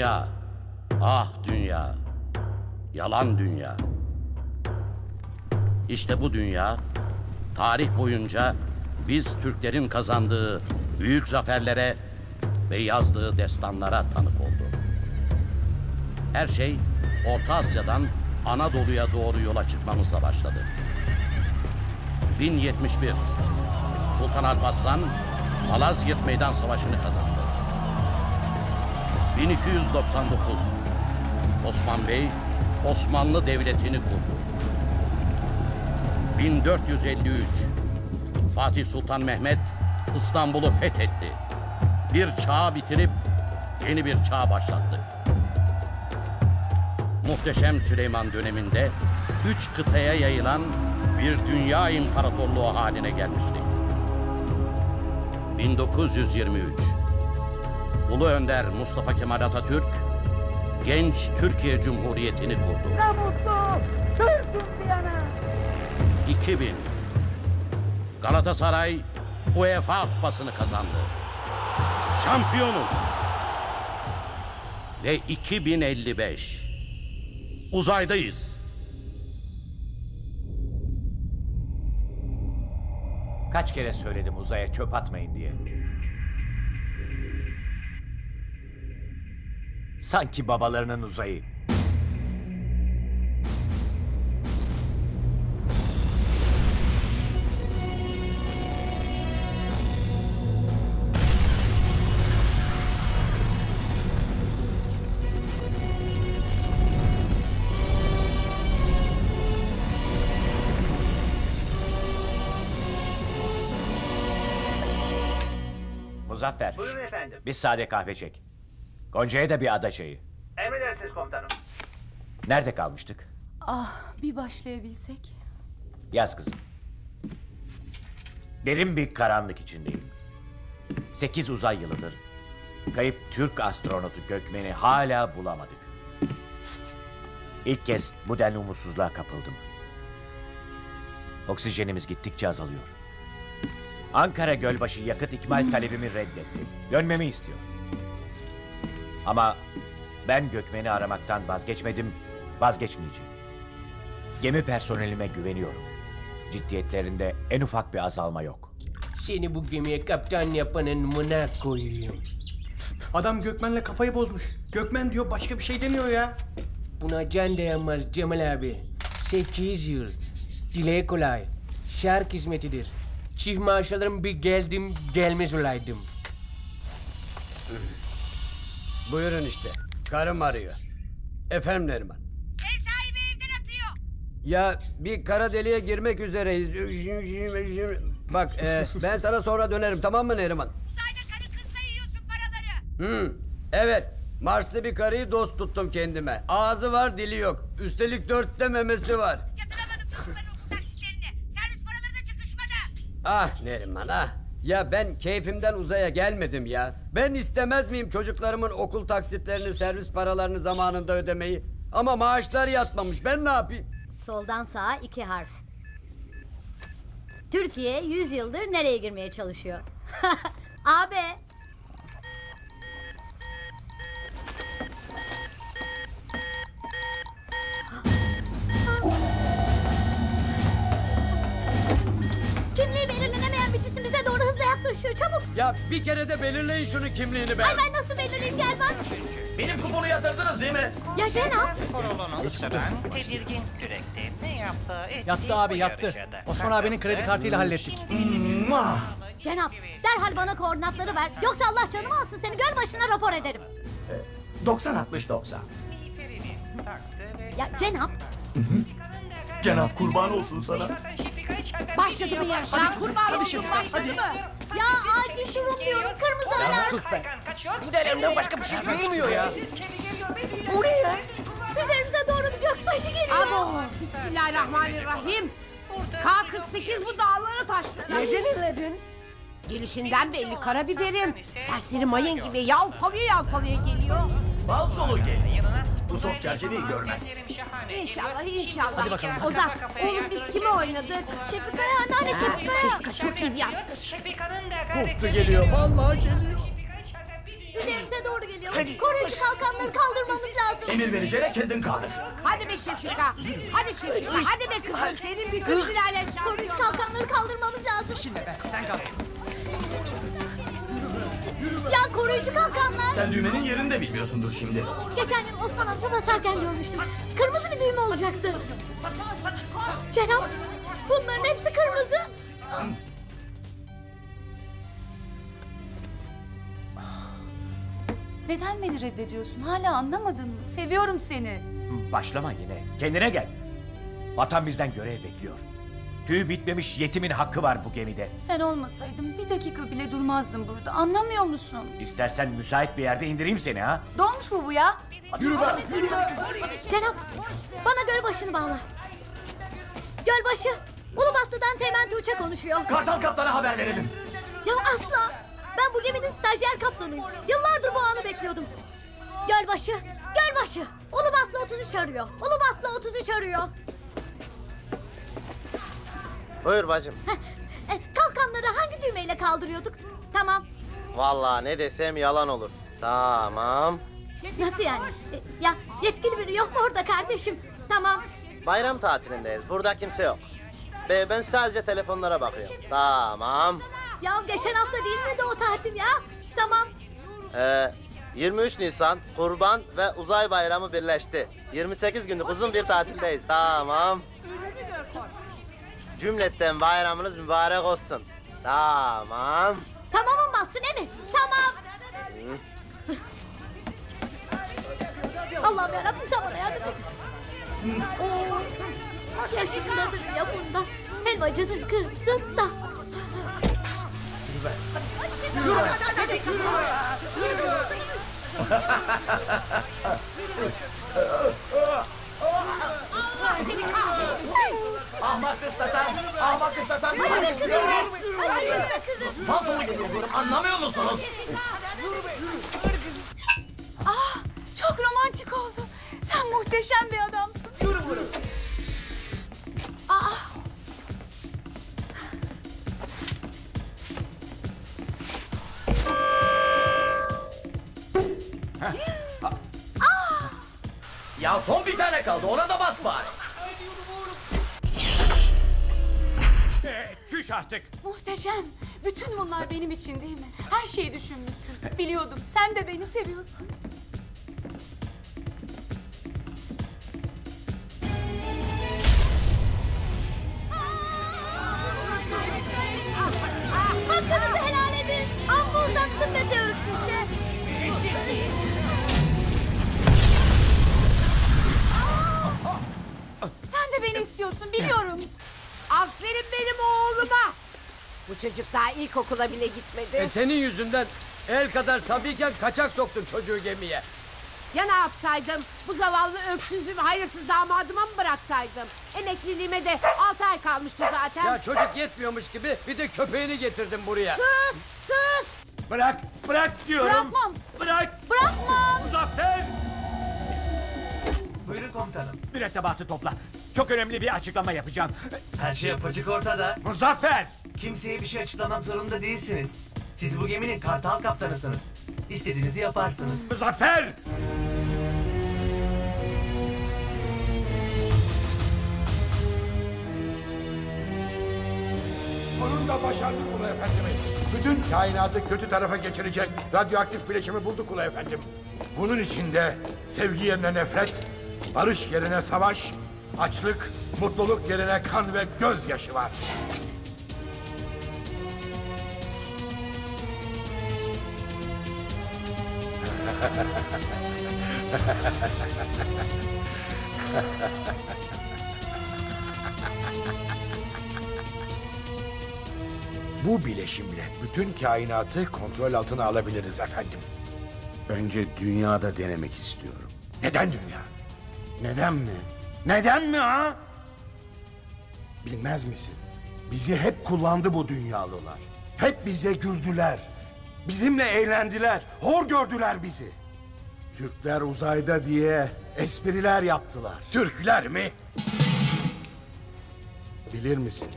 Dünya, ah dünya, yalan dünya. İşte bu dünya, tarih boyunca biz Türklerin kazandığı büyük zaferlere ve yazdığı destanlara tanık oldu. Her şey Orta Asya'dan Anadolu'ya doğru yola çıkmamızla başladı. 1071 Sultan Alparslan Malazgirt Meydan Savaşı'nı kazandı. 1299 Osman Bey Osmanlı Devleti'ni kurdu. 1453 Fatih Sultan Mehmet İstanbul'u fethetti. Bir çağ bitirip yeni bir çağ başlattı. Muhteşem Süleyman döneminde üç kıtaya yayılan bir dünya imparatorluğu haline gelmiştik. 1923 Ulu Önder Mustafa Kemal Atatürk genç Türkiye Cumhuriyeti'ni kurdu. Ne mutlu Türk'üm diyene. 2000 Galatasaray UEFA kupasını kazandı. Şampiyonuz. Ve 2055 uzaydayız. Kaç kere söyledim uzaya çöp atmayın diye. Sanki babalarının uzayı. Muzaffer. Buyurun efendim. Bir sade kahve çek. Gonca'ya da bir ada çayı. Emredersiniz komutanım. Nerede kalmıştık? Ah bir başlayabilsek. Yaz kızım. Derin bir karanlık içindeyim. Sekiz uzay yılıdır. Kayıp Türk astronotu Gökmen'i hala bulamadık. İlk kez bu denli umutsuzluğa kapıldım. Oksijenimiz gittikçe azalıyor. Ankara Gölbaşı yakıt ikmal talebimi reddetti. Dönmemi istiyor. Ama ben Gökmen'i aramaktan vazgeçmedim, vazgeçmeyeceğim. Gemi personelime güveniyorum. Ciddiyetlerinde en ufak bir azalma yok. Seni bu gemiye kaptan yapanın mına koyayım. Adam Gökmen'le kafayı bozmuş. Gökmen diyor başka bir şey demiyor ya. Buna can dayanmaz Cemal abi. Sekiz yıl. Dile kolay. Şark hizmetidir. Çift maaş alırım bir geldim gelmez olaydım. Buyurun işte. Karım arıyor. Efendim Neriman. Ev sahibi evden atıyor. Ya bir kara deliğe girmek üzereyiz. Bak e, ben sana sonra dönerim tamam mı Neriman? Uzayda karı kızla yiyorsun paraları. Hı, evet. Marslı bir karıyı dost tuttum kendime. Ağzı var dili yok. Üstelik dörtte memesi var. Yatıramadım dostların okul taksitlerini. Servis paraları da çıkışmadı. Ah Neriman ah. Ya ben keyfimden uzaya gelmedim ya. Ben istemez miyim çocuklarımın okul taksitlerini, servis paralarını zamanında ödemeyi? Ama maaşlar yatmamış. Ben ne yapayım? Soldan sağa iki harf. Türkiye 100 yıldır nereye girmeye çalışıyor? Abi. Yaklaşıyor. Çabuk. Ya bir kere de belirleyin şunu kimliğini be. Ay ben nasıl belirleyeyim gel bak. Benim kuponu yatırdınız değil mi? Ya Cenap. Korolunu ısıran tedirgin kürekti. Ne yaptı? Etti, Yattı abi yattı. Osman abinin kredi kartıyla hallettik. Cenap derhal bana koordinatları ver. Yoksa Allah canımı alsın seni göl başına rapor ederim. 90 60 90. Ya Cenap Cenap kurban olsun sana. Başladı mı yarışa? Kurban oldum başladı mı? Ya acil durum diyorum kırmızı alarm. Sus be. Bu delemden başka bir şey duymuyor ya. Bu ne ya? Üzerimize doğru bir göktaşı geliyor. Abo. Bismillahirrahmanirrahim. K-48 bu dağları taşladı. Neden inledin? Gelişinden belli karabiberim. Serseri mayın gibi yalpalıyor yalpalıyor geliyor. Bal solu gel. Bu top çerçeveyi görmez. İnşallah inşallah. Ozan oğlum biz kimi oynadık? Şefika'ya anneanne Şefika'ya. Şefika çok iyi bir yaptır. Koptu geliyor. Vallahi geliyor. Üzerimize doğru geliyor. geliyor. Koruyucu kalkanları kaldırmamız lazım. Emir vereceğine kendin kaldır. Hadi be Şefika. Hadi Şefika. Hadi be kızım. Senin bir kız sülalen Koruyucu kalkanları kaldırmamız lazım. Şimdi be sen kalk. Ya koruyucu kalkanlar. Sen düğmenin yerini de bilmiyorsundur şimdi. Geçen gün Osman amca basarken görmüştüm. Kırmızı bir düğme olacaktı. Cenap bunların hepsi kırmızı. Neden beni reddediyorsun? Hala anlamadın mı? Seviyorum seni. Başlama yine. Kendine gel. Vatan bizden görev bekliyor. Tüy bitmemiş yetimin hakkı var bu gemide. Sen olmasaydın bir dakika bile durmazdım burada. Anlamıyor musun? İstersen müsait bir yerde indireyim seni ha. Dolmuş mu bu ya? Yürü be, yürü be. Cenap bana gölbaşını bağla. Gölbaşı Ulubatlı'dan Teğmen Tuğçe konuşuyor. Kartal kaptana haber verelim. Ya asla. Ben bu geminin stajyer kaptanıyım. Yıllardır bu anı bekliyordum. Gölbaşı, Gölbaşı. Ulubatlı 33 arıyor. Ulubatlı 33 arıyor. Buyur bacım. E, kalkanları hangi düğmeyle kaldırıyorduk? Tamam. Vallahi ne desem yalan olur. Tamam. Nasıl yani? E, ya yetkili biri yok mu orada kardeşim? Tamam. Bayram tatilindeyiz. Burada kimse yok. Be ben sadece telefonlara bakıyorum. Tamam. Ya geçen hafta değil miydi o tatil ya? Tamam. Ee, 23 Nisan Kurban ve Uzay Bayramı birleşti. 28 günlük uzun bir tatildeyiz. Tamam. Cümletten bayramınız mübarek olsun. Tamam. Tamamım batsın değil mi? Tamam. Allah'ım yarabbim sen bana yardım et. Oo, yaşındadır ya bunda. Helvacıdır kızım da. Ahmak ıslatan, ahmak ıslatan. Hadi be kızım. Hadi be kızım. Pantolu geliyor anlamıyor musunuz? Ah, çok romantik oldu. Sen muhteşem bir adamsın. Ah, Ya son bir tane kaldı ona da bas bari. Ee, Küş artık. muhteşem. Bütün bunlar benim için değil mi? Her şeyi düşünmüşsün. Biliyordum. Sen de beni seviyorsun. Hakkınızı helal edin. Amma uzattın Meteor Tuğçe. Sen de beni istiyorsun biliyorum. Aferin benim oğluma. Bu çocuk daha ilkokula bile gitmedi. E senin yüzünden el kadar sabiyken kaçak soktun çocuğu gemiye. Ya ne yapsaydım? Bu zavallı öksüzüm hayırsız damadıma mı bıraksaydım? Emekliliğime de altı ay kalmıştı zaten. Ya çocuk yetmiyormuş gibi bir de köpeğini getirdim buraya. Sus! Sus! Bırak, bırak diyorum. Bırakmam. Bırak. Bırakmam. Muzaffer. Buyurun komutanım. Mürettebatı topla. Çok önemli bir açıklama yapacağım. Her şey apaçık ortada. Muzaffer. Kimseye bir şey açıklamak zorunda değilsiniz. Siz bu geminin kartal kaptanısınız. İstediğinizi yaparsınız. Muzaffer. Sonunda başardık Ulu Efendimiz. Bütün kainatı kötü tarafa geçirecek radyoaktif bileşimi bulduk Ulu Efendim. Bunun içinde sevgi yerine nefret, barış yerine savaş, açlık, mutluluk yerine kan ve gözyaşı var. Bu bileşimle bütün kainatı kontrol altına alabiliriz efendim. Önce dünyada denemek istiyorum. Neden dünya? Neden mi? Neden mi ha? Bilmez misin? Bizi hep kullandı bu dünyalılar. Hep bize güldüler. Bizimle eğlendiler. Hor gördüler bizi. Türkler uzayda diye espriler yaptılar. Türkler mi? Bilir misin?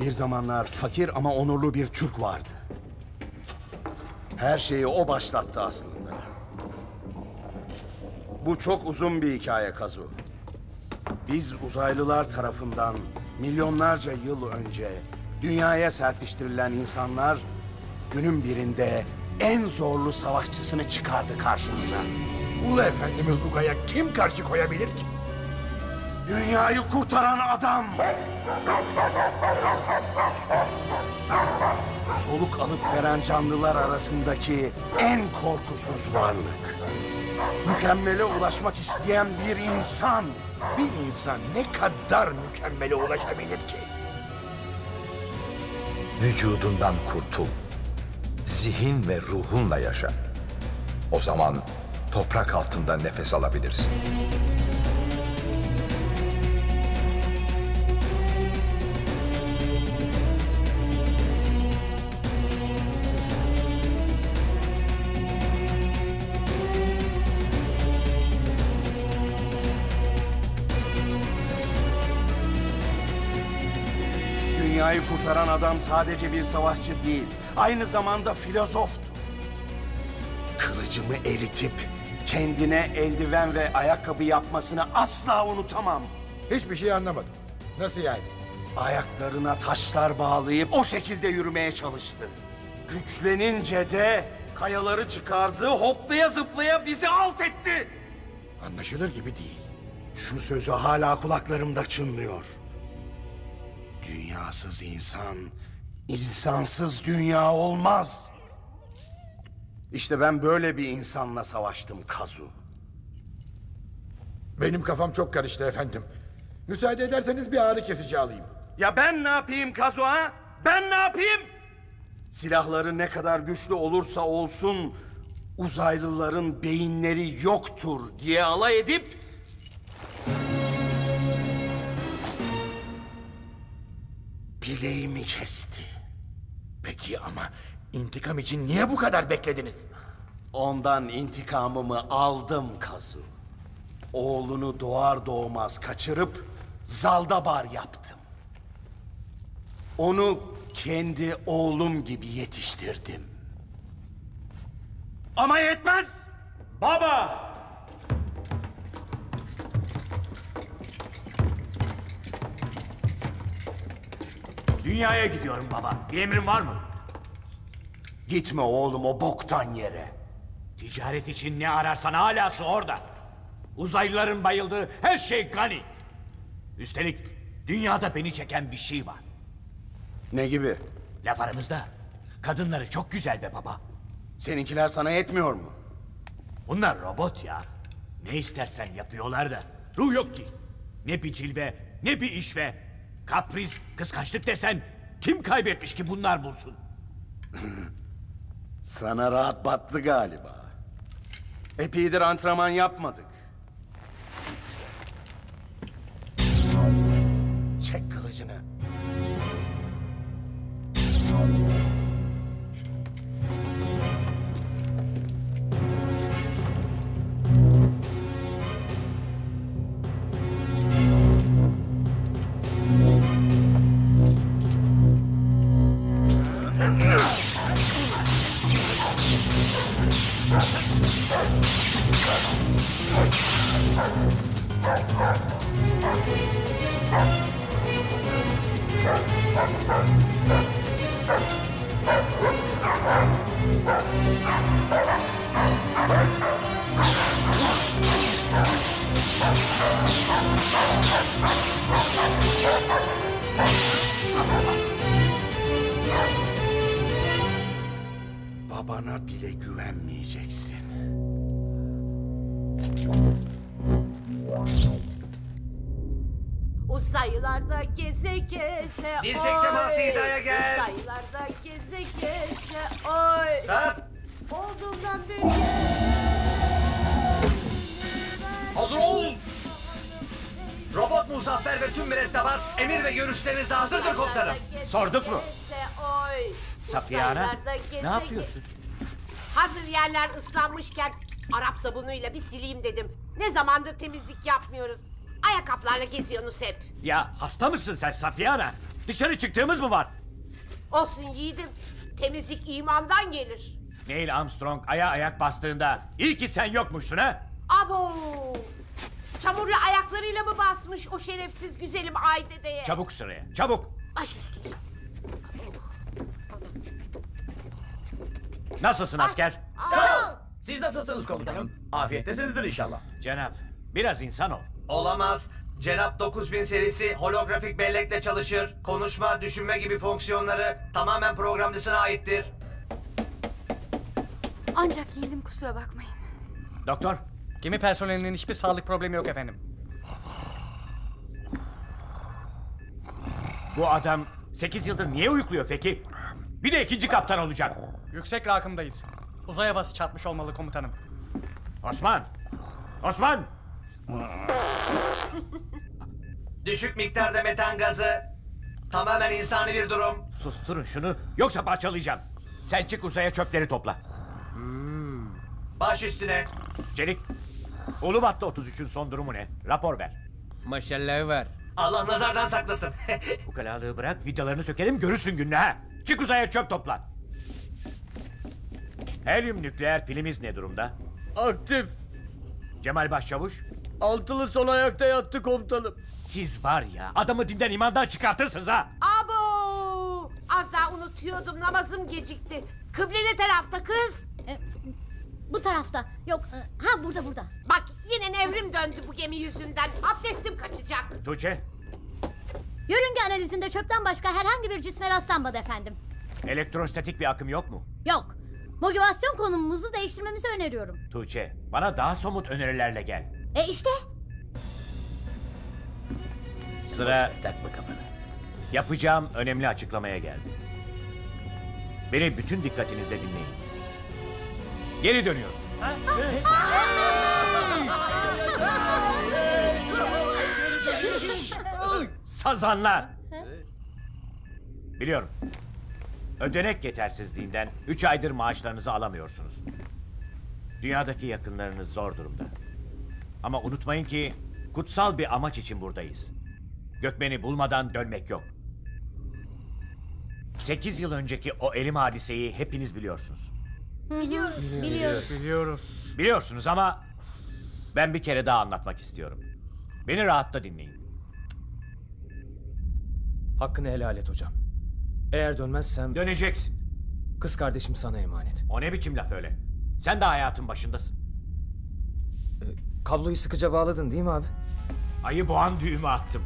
Bir zamanlar fakir ama onurlu bir Türk vardı. Her şeyi o başlattı aslında. Bu çok uzun bir hikaye Kazu. Biz uzaylılar tarafından milyonlarca yıl önce dünyaya serpiştirilen insanlar günün birinde en zorlu savaşçısını çıkardı karşımıza. Ulu Efendimiz Uga'ya kim karşı koyabilir ki? Dünyayı kurtaran adam. Soluk alıp veren canlılar arasındaki en korkusuz varlık. Mükemmele ulaşmak isteyen bir insan. Bir insan ne kadar mükemmele ulaşabilir ki? Vücudundan kurtul. Zihin ve ruhunla yaşa. O zaman toprak altında nefes alabilirsin. Kurtaran adam sadece bir savaşçı değil, aynı zamanda filozoftu. Kılıcımı eritip kendine eldiven ve ayakkabı yapmasını asla unutamam. Hiçbir şey anlamadım. Nasıl yani? Ayaklarına taşlar bağlayıp o şekilde yürümeye çalıştı. Güçlenince de kayaları çıkardı, hoplaya zıplaya bizi alt etti. Anlaşılır gibi değil. Şu sözü hala kulaklarımda çınlıyor. Dünyasız insan, insansız dünya olmaz. İşte ben böyle bir insanla savaştım Kazu. Benim kafam çok karıştı efendim. Müsaade ederseniz bir ağrı kesici alayım. Ya ben ne yapayım Kazu ha? Ben ne yapayım? Silahları ne kadar güçlü olursa olsun uzaylıların beyinleri yoktur diye alay edip bileğimi kesti. Peki ama intikam için niye bu kadar beklediniz? Ondan intikamımı aldım Kazu. Oğlunu doğar doğmaz kaçırıp zaldabar yaptım. Onu kendi oğlum gibi yetiştirdim. Ama yetmez. Baba! Dünyaya gidiyorum baba. Bir emrin var mı? Gitme oğlum o boktan yere. Ticaret için ne ararsan halası orada. Uzaylıların bayıldığı her şey gani. Üstelik dünyada beni çeken bir şey var. Ne gibi? Laf aramızda. Kadınları çok güzel be baba. Seninkiler sana yetmiyor mu? Bunlar robot ya. Ne istersen yapıyorlar da. Ruh yok ki. Ne bir cilve, ne bir işve. Kapris, kıskançlık desen kim kaybetmiş ki bunlar bulsun? Sana rahat battı galiba. Epeydir antrenman yapmadık. Çek kılıcını. Geze Dirsek oy. teması hizaya gel. Uzaylarda geze geze oy. Rahat. Olduğumdan beri. Hazır ol. Robot Muzaffer ve tüm mürettebat emir ve görüşlerinize hazırdır komutanım. Sorduk mu? Safiye Ana, ne yapıyorsun? Hazır yerler ıslanmışken Arap sabunuyla bir sileyim dedim. Ne zamandır temizlik yapmıyoruz. Ayakkabılarla geziyorsunuz hep. Ya hasta mısın sen Safiye Ana? Dışarı çıktığımız mı var? Olsun yiğidim. Temizlik imandan gelir. Neil Armstrong aya ayak bastığında iyi ki sen yokmuşsun ha? Abo! Çamurlu ayaklarıyla mı basmış o şerefsiz güzelim ay dedeye? Çabuk sıraya, çabuk. Baş üstüne. Nasılsın asker? Sağ ol. Siz nasılsınız komutanım? Afiyettesinizdir inşallah. Cenap, biraz insan ol. Olamaz. Cenap 9000 serisi holografik bellekle çalışır. Konuşma, düşünme gibi fonksiyonları tamamen programcısına aittir. Ancak giyindim kusura bakmayın. Doktor. Gemi personelinin hiçbir sağlık problemi yok efendim. Bu adam 8 yıldır niye uyukluyor peki? Bir de ikinci kaptan olacak. Yüksek rakımdayız. Uzay havası çarpmış olmalı komutanım. Osman! Osman! Düşük miktarda metan gazı. Tamamen insani bir durum. Susturun şunu yoksa parçalayacağım. Sen çık uzaya çöpleri topla. Baş üstüne. Çelik. Ulubatlı 33'ün son durumu ne? Rapor ver. Maşallah var. Allah nazardan saklasın. Bu kalalığı bırak vidalarını sökelim görürsün gününü ha. Çık uzaya çöp topla. Helyum nükleer pilimiz ne durumda? Aktif. Cemal Başçavuş. Altılı sol ayakta yattı komutanım. Siz var ya adamı dinden imandan çıkartırsınız ha. Abo! Az daha unutuyordum namazım gecikti. Kıble ne tarafta kız? E, Bu tarafta. Yok. e, Ha burada burada. Bak yine nevrim döndü bu gemi yüzünden. Abdestim kaçacak. Tuğçe Yörünge analizinde çöpten başka herhangi bir cisme rastlanmadı efendim. elektrostatik bir akım yok mu? Yok. Motivasyon konumumuzu değiştirmemizi öneriyorum. Tuğçe bana daha somut önerilerle gel. E işte. Sıra takma kafana. Yapacağım önemli açıklamaya geldi. Beni bütün dikkatinizle dinleyin. Geri dönüyoruz. Sazanlar! Biliyorum. Ödenek yetersizliğinden 3 aydır maaşlarınızı alamıyorsunuz. Dünyadaki yakınlarınız zor durumda. Ama unutmayın ki kutsal bir amaç için buradayız. Gökmen'i bulmadan dönmek yok. 8 yıl önceki o elim hadiseyi hepiniz biliyorsunuz. Biliyoruz. Biliyoruz. Biliyoruz. Biliyorsunuz ama ben bir kere daha anlatmak istiyorum. Beni rahatta dinleyin. Hakkını helal et hocam. Eğer dönmezsem... Döneceksin. Kız kardeşim sana emanet. O ne biçim laf öyle? Sen de hayatın başındasın. Kabloyu sıkıca bağladın değil mi abi? Ayı boğan düğümü attım.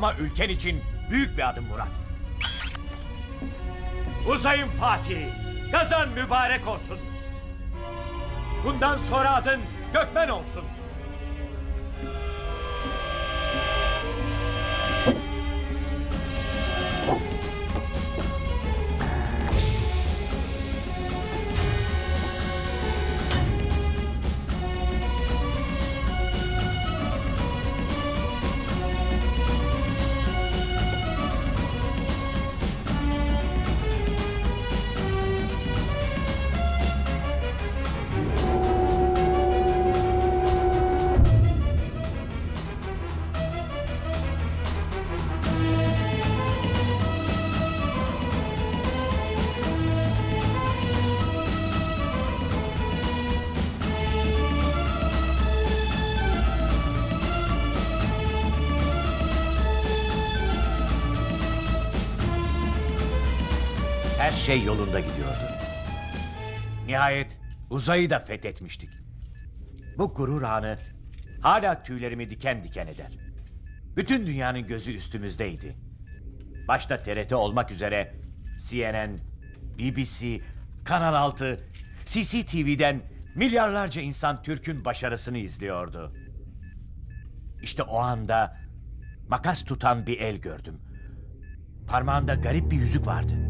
Ama ülken için büyük bir adım Murat. Uzayın Fatih, kazan mübarek olsun. Bundan sonra adın Gökmen olsun. Şey yolunda gidiyordu. Nihayet uzayı da fethetmiştik. Bu gurur anı hala tüylerimi diken diken eder. Bütün dünyanın gözü üstümüzdeydi. Başta TRT olmak üzere CNN, BBC, Kanal 6, CCTV'den milyarlarca insan Türk'ün başarısını izliyordu. İşte o anda makas tutan bir el gördüm. Parmağında garip bir yüzük vardı.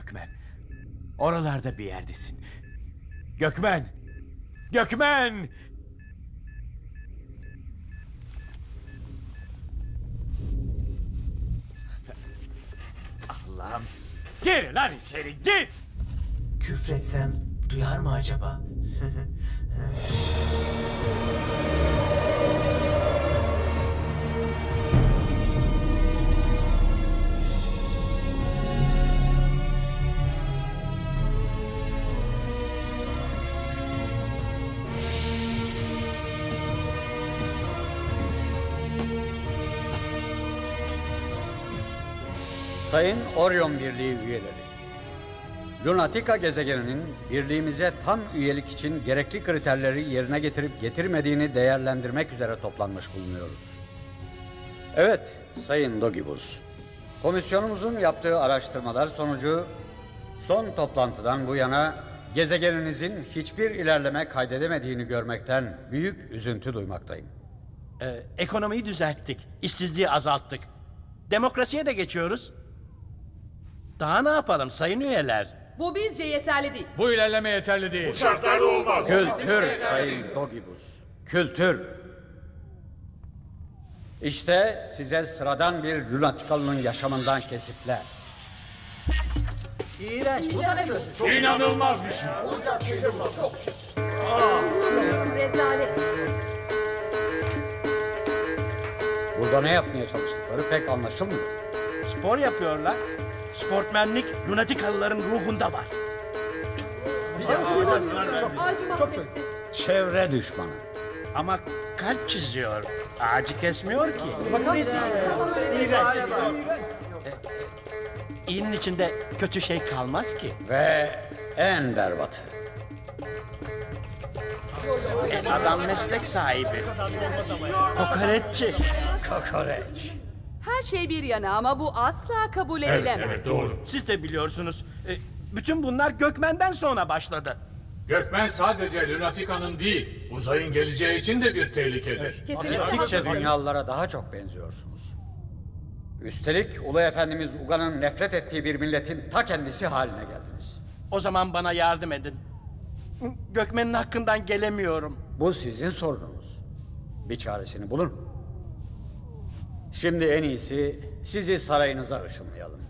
Gökmen. Oralarda bir yerdesin. Gökmen! Gökmen! Allah'ım. Gir lan içeri gir! Küfretsem duyar mı acaba? Sayın Orion Birliği üyeleri. Lunatica gezegeninin birliğimize tam üyelik için gerekli kriterleri yerine getirip getirmediğini değerlendirmek üzere toplanmış bulunuyoruz. Evet, Sayın Dogibus. Komisyonumuzun yaptığı araştırmalar sonucu son toplantıdan bu yana gezegeninizin hiçbir ilerleme kaydedemediğini görmekten büyük üzüntü duymaktayım. Ee, ekonomiyi düzelttik. işsizliği azalttık. Demokrasiye de geçiyoruz. Daha ne yapalım sayın üyeler? Bu bizce yeterli değil. Bu ilerleme yeterli değil. Kültür Sayın Dogibus. Kültür. İşte size sıradan bir lunatikalının yaşamından kesitler. İğrenç. Bu da ne böyle? İnanılmaz bir şey. Rezalet. Burada ne yapmaya çalıştıkları pek anlaşılmıyor. Spor yapıyorlar. Sportmenlik lunatikalıların ruhunda var. Çok çok. Çevre düşmanı. Ama kalp çiziyor. Ağacı kesmiyor ki. İyinin içinde kötü şey kalmaz ki. Ve en berbatı. E, adam meslek sahibi. Kokoreççi. Kokoreç. Her şey bir yana ama bu asla kabul edilemez. Siz de biliyorsunuz. e, bütün bunlar Gökmen'den sonra başladı. Gökmen sadece Lunatica'nın değil, uzayın geleceği için de bir tehlikedir. Gittikçe dünyalılara daha çok benziyorsunuz. Üstelik Ulu Efendimiz Uga'nın nefret ettiği bir milletin ta kendisi haline geldiniz. O zaman bana yardım edin. Gökmen'in hakkından gelemiyorum. Bu sizin sorununuz. Bir çaresini bulun. Şimdi en iyisi sizi sarayınıza ışınlayalım.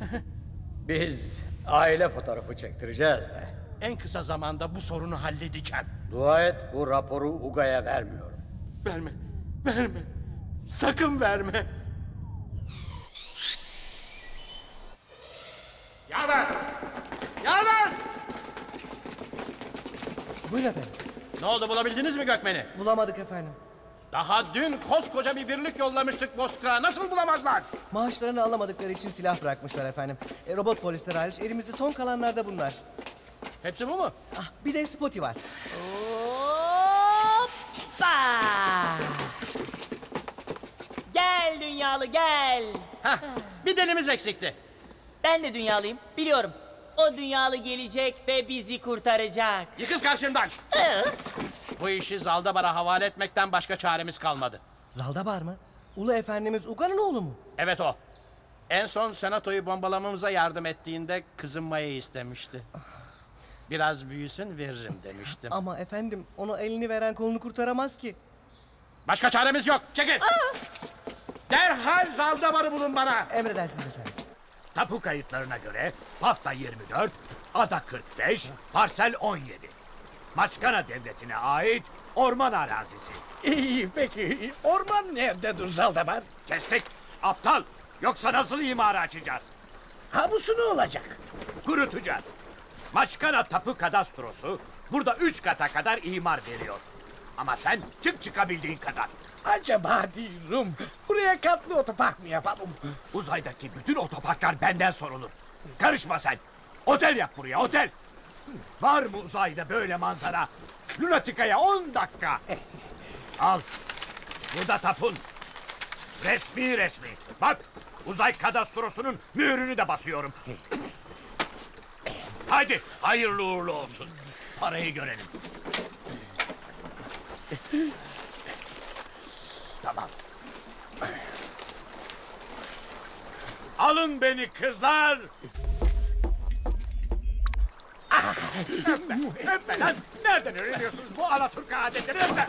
Biz aile fotoğrafı çektireceğiz de. En kısa zamanda bu sorunu halledeceğim. Dua et bu raporu Uga'ya vermiyorum. Verme, verme. Sakın verme. Yaver! Yaver! Buyurun efendim. Ne oldu bulabildiniz mi Gökmen'i? Bulamadık efendim. Daha dün koskoca bir birlik yollamıştık Bozkır'a. Nasıl bulamazlar? Maaşlarını alamadıkları için silah brakmışlar efendim. E, robot polisler hariç elimizde son kalanlar da bunlar. Hepsi bu mu? Ah, bir de Spotty var. Hoppa! Gel dünyalı gel. Hah, bir delimiz eksikti. Ben de dünyalıyım biliyorum. O dünyalı gelecek ve bizi kurtaracak. Yıkıl karşımdan. Bu işi Zaldabar'a havale etmekten başka çaremiz kalmadı. Zaldabar mı? Ulu Efendimiz Uga'nın oğlu mu? Evet o. En son senatoyu bombalamamıza yardım ettiğinde kızım Maya'yı istemişti. Biraz büyüsün veririm demiştim. Ama efendim onu elini veren kolunu kurtaramaz ki. Başka çaremiz yok. Çekil. Derhal Zaldabar'ı bulun bana. Emredersiniz efendim. Tapu kayıtlarına göre Pafta 24, Ada 45, Parsel 17. Maçkana Devleti'ne ait orman arazisi. İyi peki. Orman nerede dur Zaldabar? Kestik. Aptal. Yoksa nasıl imara açacağız? Ha bu su ne olacak? Kurutacağız. Maçkana Tapu Kadastrosu burada üç kata kadar imar veriyor. Ama sen çık çıkabildiğin kadar. Acaba diyorum buraya katlı otopark mı yapalım? Uzaydaki bütün otoparklar benden sorulur. Karışma sen. Otel yap buraya otel. Var mı uzayda böyle manzara? Lunatika'ya 10 dakika. Al. Bu da tapun. Resmi resmi. Bak uzay kadastrosunun mührünü de basıyorum. Haydi hayırlı uğurlu olsun. Parayı görelim. Tamam. Alın beni kızlar. Öpme, öpme lan. Nereden öğreniyorsunuz bu Alaturka adetleri öpme.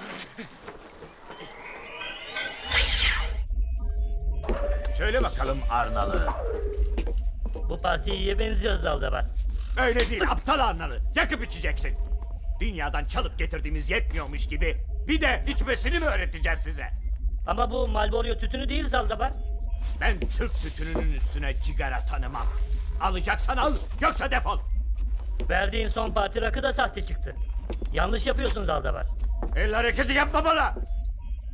Söyle bakalım Arnalı. Bu parti iyiye benziyor Zaldabar. Öyle değil aptal Arnalı. Yakıp içeceksin. Dünyadan çalıp getirdiğimiz yetmiyormuş gibi bir de içmesini mi öğreteceğiz size? Ama bu Malboro tütünü değil Zaldabar. Ben Türk tütününün üstüne cigara tanımam. Alacaksan al, yoksa defol. Verdiğin son parti rakı da sahte çıktı. Yanlış yapıyorsun Zaldabar. El hareketi yapma bana.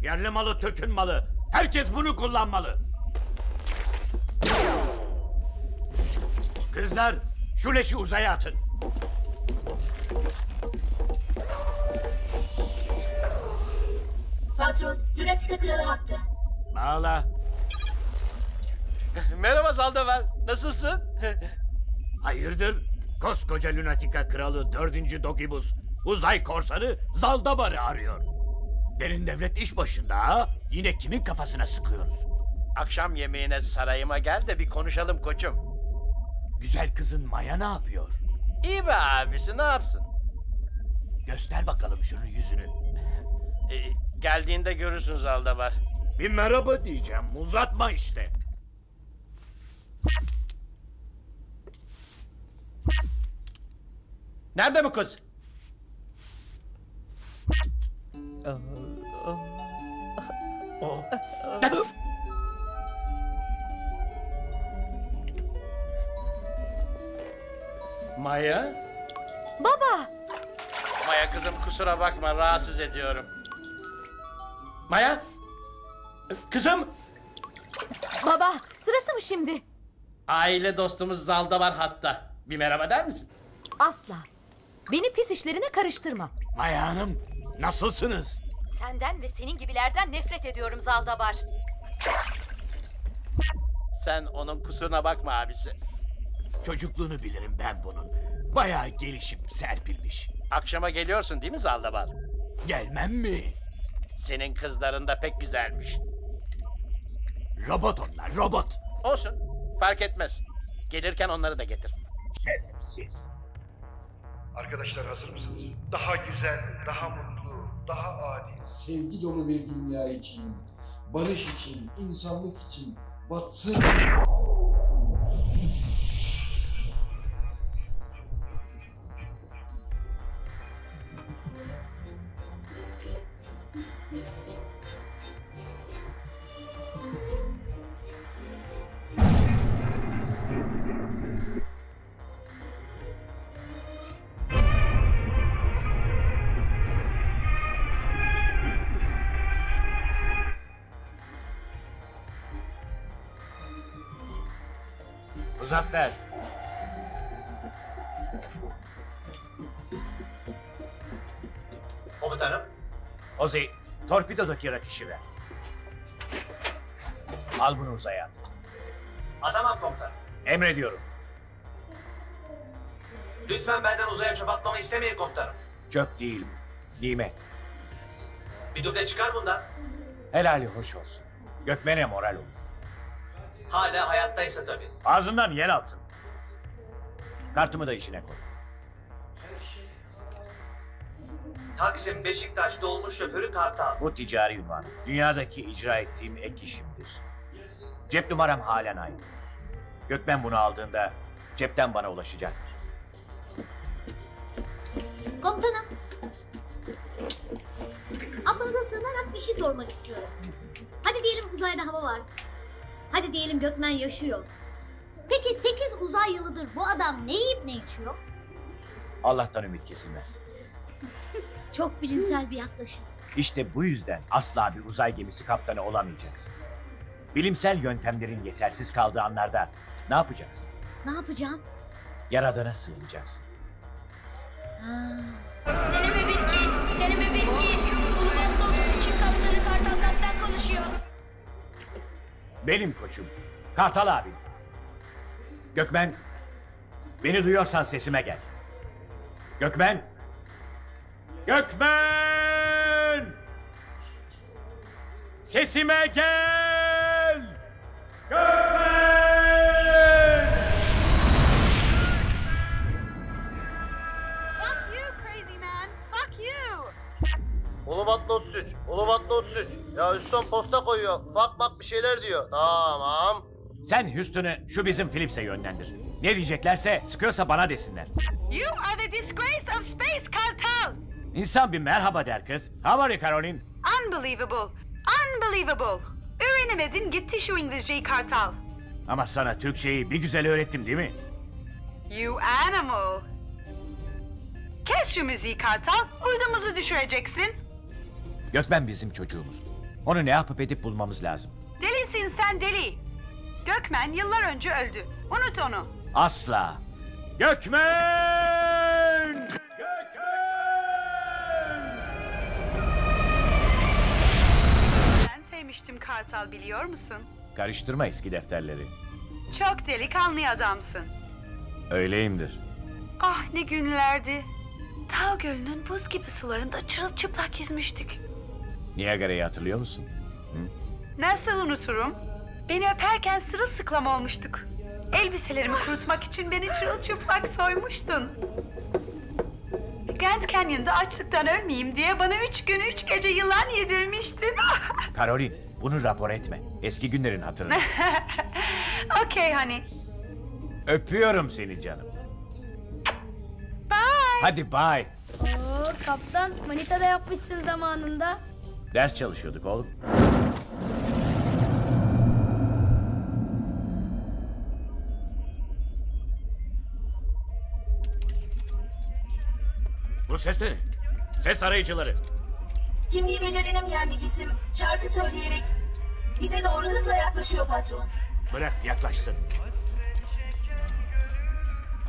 Yerli malı Türk'ün malı. Herkes bunu kullanmalı. Kızlar şu leşi uzaya atın. Patron, Lunatica kralı hatta. Bağla. Merhaba Zaldabar. Nasılsın? Hayırdır? Koskoca Lunatika kralı 4. Dogibus uzay korsanı Zaldabar'ı arıyor. Derin devlet iş başında ha? Yine kimin kafasına sıkıyoruz? Akşam yemeğine sarayıma gel de bir konuşalım koçum. Güzel kızın Maya ne yapıyor? İyi be abisi ne yapsın? Göster bakalım şunun yüzünü. Ee, geldiğinde görürsün Zaldabar. Bir merhaba diyeceğim. Uzatma işte. Nerede bu kız? Maya? Baba! Maya kızım kusura bakma rahatsız ediyorum. Maya? Kızım? Baba sırası mı şimdi? Aile dostumuz Zalda var hatta. Bir merhaba der misin? Asla. Beni pis işlerine karıştırma. Maya Hanım nasılsınız? Senden ve senin gibilerden nefret ediyorum Zaldabar. Sen onun kusuruna bakma abisi. Çocukluğunu bilirim ben bunun. Bayağı gelişip serpilmiş. Akşama geliyorsun değil mi Zaldabar? Gelmem mi? Senin kızların da pek güzelmiş. Robot onlar robot. Olsun fark etmez. Gelirken onları da getir. Şerefsiz. Arkadaşlar hazır mısınız? Daha güzel, daha mutlu, daha adil. Sevgi dolu bir dünya için, barış için, insanlık için batsın. Torpidodaki rakişi ver. Al bunu uzaya. at. Atamam komutanım. Emrediyorum. Lütfen benden uzaya çöp atmamı istemeyin komutanım. Çöp değil, nimet. Bir duble çıkar bundan. Helali hoş olsun. Gökmen'e moral olur. Hala hayattaysa tabii. Ağzından yer alsın. Kartımı da içine koy. Taksim Beşiktaş dolmuş şoförü Kartal. Bu ticari ünvan. Dünyadaki icra ettiğim ek işimdir. Cep numaram halen aynı. Gökmen bunu aldığında cepten bana ulaşacaktır. Komutanım. Affınıza sığınarak bir şey sormak istiyorum. Hadi diyelim uzayda hava var. Hadi diyelim Gökmen yaşıyor. Peki 8 uzay yılıdır bu adam ne yiyip ne içiyor? Allah'tan ümit kesilmez. Çok bilimsel bir yaklaşım. İşte bu yüzden asla bir uzay gemisi kaptanı olamayacaksın. Bilimsel yöntemlerin yetersiz kaldığı anlarda ne yapacaksın? Ne yapacağım? Yaradana sığınacaksın. Deneme bilgi, deneme bilgi. Ulubatlı 33 kaptanı Kartal Kaptan konuşuyor. Benim koçum. Kartal abim. Gökmen. Beni duyuyorsan sesime gel. Gökmen. Gökmen! Sesime gel! Gökmen! Fuck you crazy man! Fuck you! Ulubatlı 33, Ulubatlı 33. Ya üstten posta koyuyor. Bak bak bir şeyler diyor. Tamam. Sen Houston'ı şu bizim Philips'e yönlendir. Ne diyeceklerse sıkıyorsa bana desinler. You are the disgrace of space cartel! İnsan bir merhaba der kız. How are you Caroline? Unbelievable. Unbelievable. Öğrenemedin gitti şu İngilizceyi kartal. Ama sana Türkçeyi bir güzel öğrettim değil mi? You animal. Kes şu müziği kartal. Uydumuzu düşüreceksin. Gökmen bizim çocuğumuz. Onu ne yapıp edip bulmamız lazım. Delisin sen deli. Gökmen yıllar önce öldü. Unut onu. Asla. Gökmen! Ben sevmiştim kartal biliyor musun? Karıştırma eski defterleri. Çok delikanlı adamsın. Öyleyimdir. Ah ne günlerdi. Tao Gölü'nün buz gibi sularında çırılçıplak yüzmüştük. Niagara'yı hatırlıyor musun? Nasıl unuturum? Beni öperken sırılsıklam olmuştuk. Elbiselerimi kurutmak için beni çırılçıplak soymuştun. Grand Canyon'da açlıktan ölmeyeyim diye bana üç gün üç gece yılan yedirmiştin. Caroline, bunu rapor etme. Eski günlerin hatırını. Okey hani. Öpüyorum seni canım. Bye. Hadi bye. Oo, kaptan manita da yapmışsın zamanında. Ders çalışıyorduk oğlum. Bu ses de ne? Ses tarayıcıları. Kimliği belirlenemeyen bir cisim şarkı söyleyerek bize doğru hızla yaklaşıyor patron. Bırak yaklaşsın.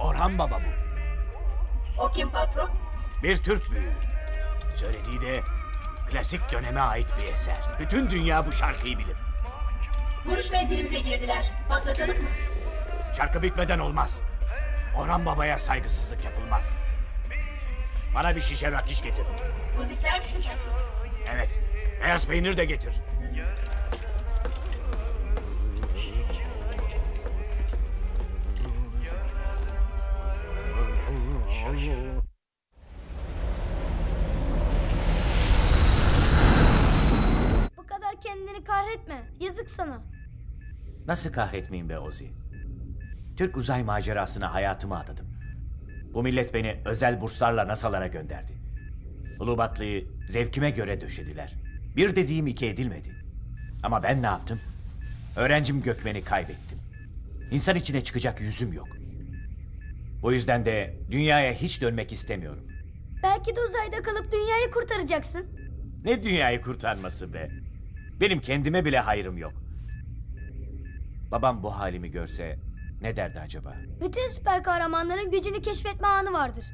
Orhan Baba bu. O kim patron? Bir Türk büyüğü. Söylediği de klasik döneme ait bir eser. Bütün dünya bu şarkıyı bilir. Vuruş menzilimize girdiler. Patlatalım mı? Şarkı bitmeden olmaz. Orhan Baba'ya saygısızlık yapılmaz. Bana bir şişe rakiş getir. Buz ister misin patron? Evet, beyaz peynir de getir. Bu kadar kendini kahretme. Yazık sana. Nasıl kahretmeyeyim be Ozi? Türk uzay macerasına hayatımı adadım. Bu millet beni özel burslarla NASA'lara gönderdi. Ulubatlı'yı zevkime göre döşediler. Bir dediğim iki edilmedi. Ama ben ne yaptım? Öğrencim Gökmen'i kaybettim. İnsan içine çıkacak yüzüm yok. Bu yüzden de dünyaya hiç dönmek istemiyorum. Belki de uzayda kalıp dünyayı kurtaracaksın. Ne dünyayı kurtarması be? Benim kendime bile hayrım yok. Babam bu halimi görse ne derdi acaba? Bütün süper kahramanların gücünü keşfetme anı vardır.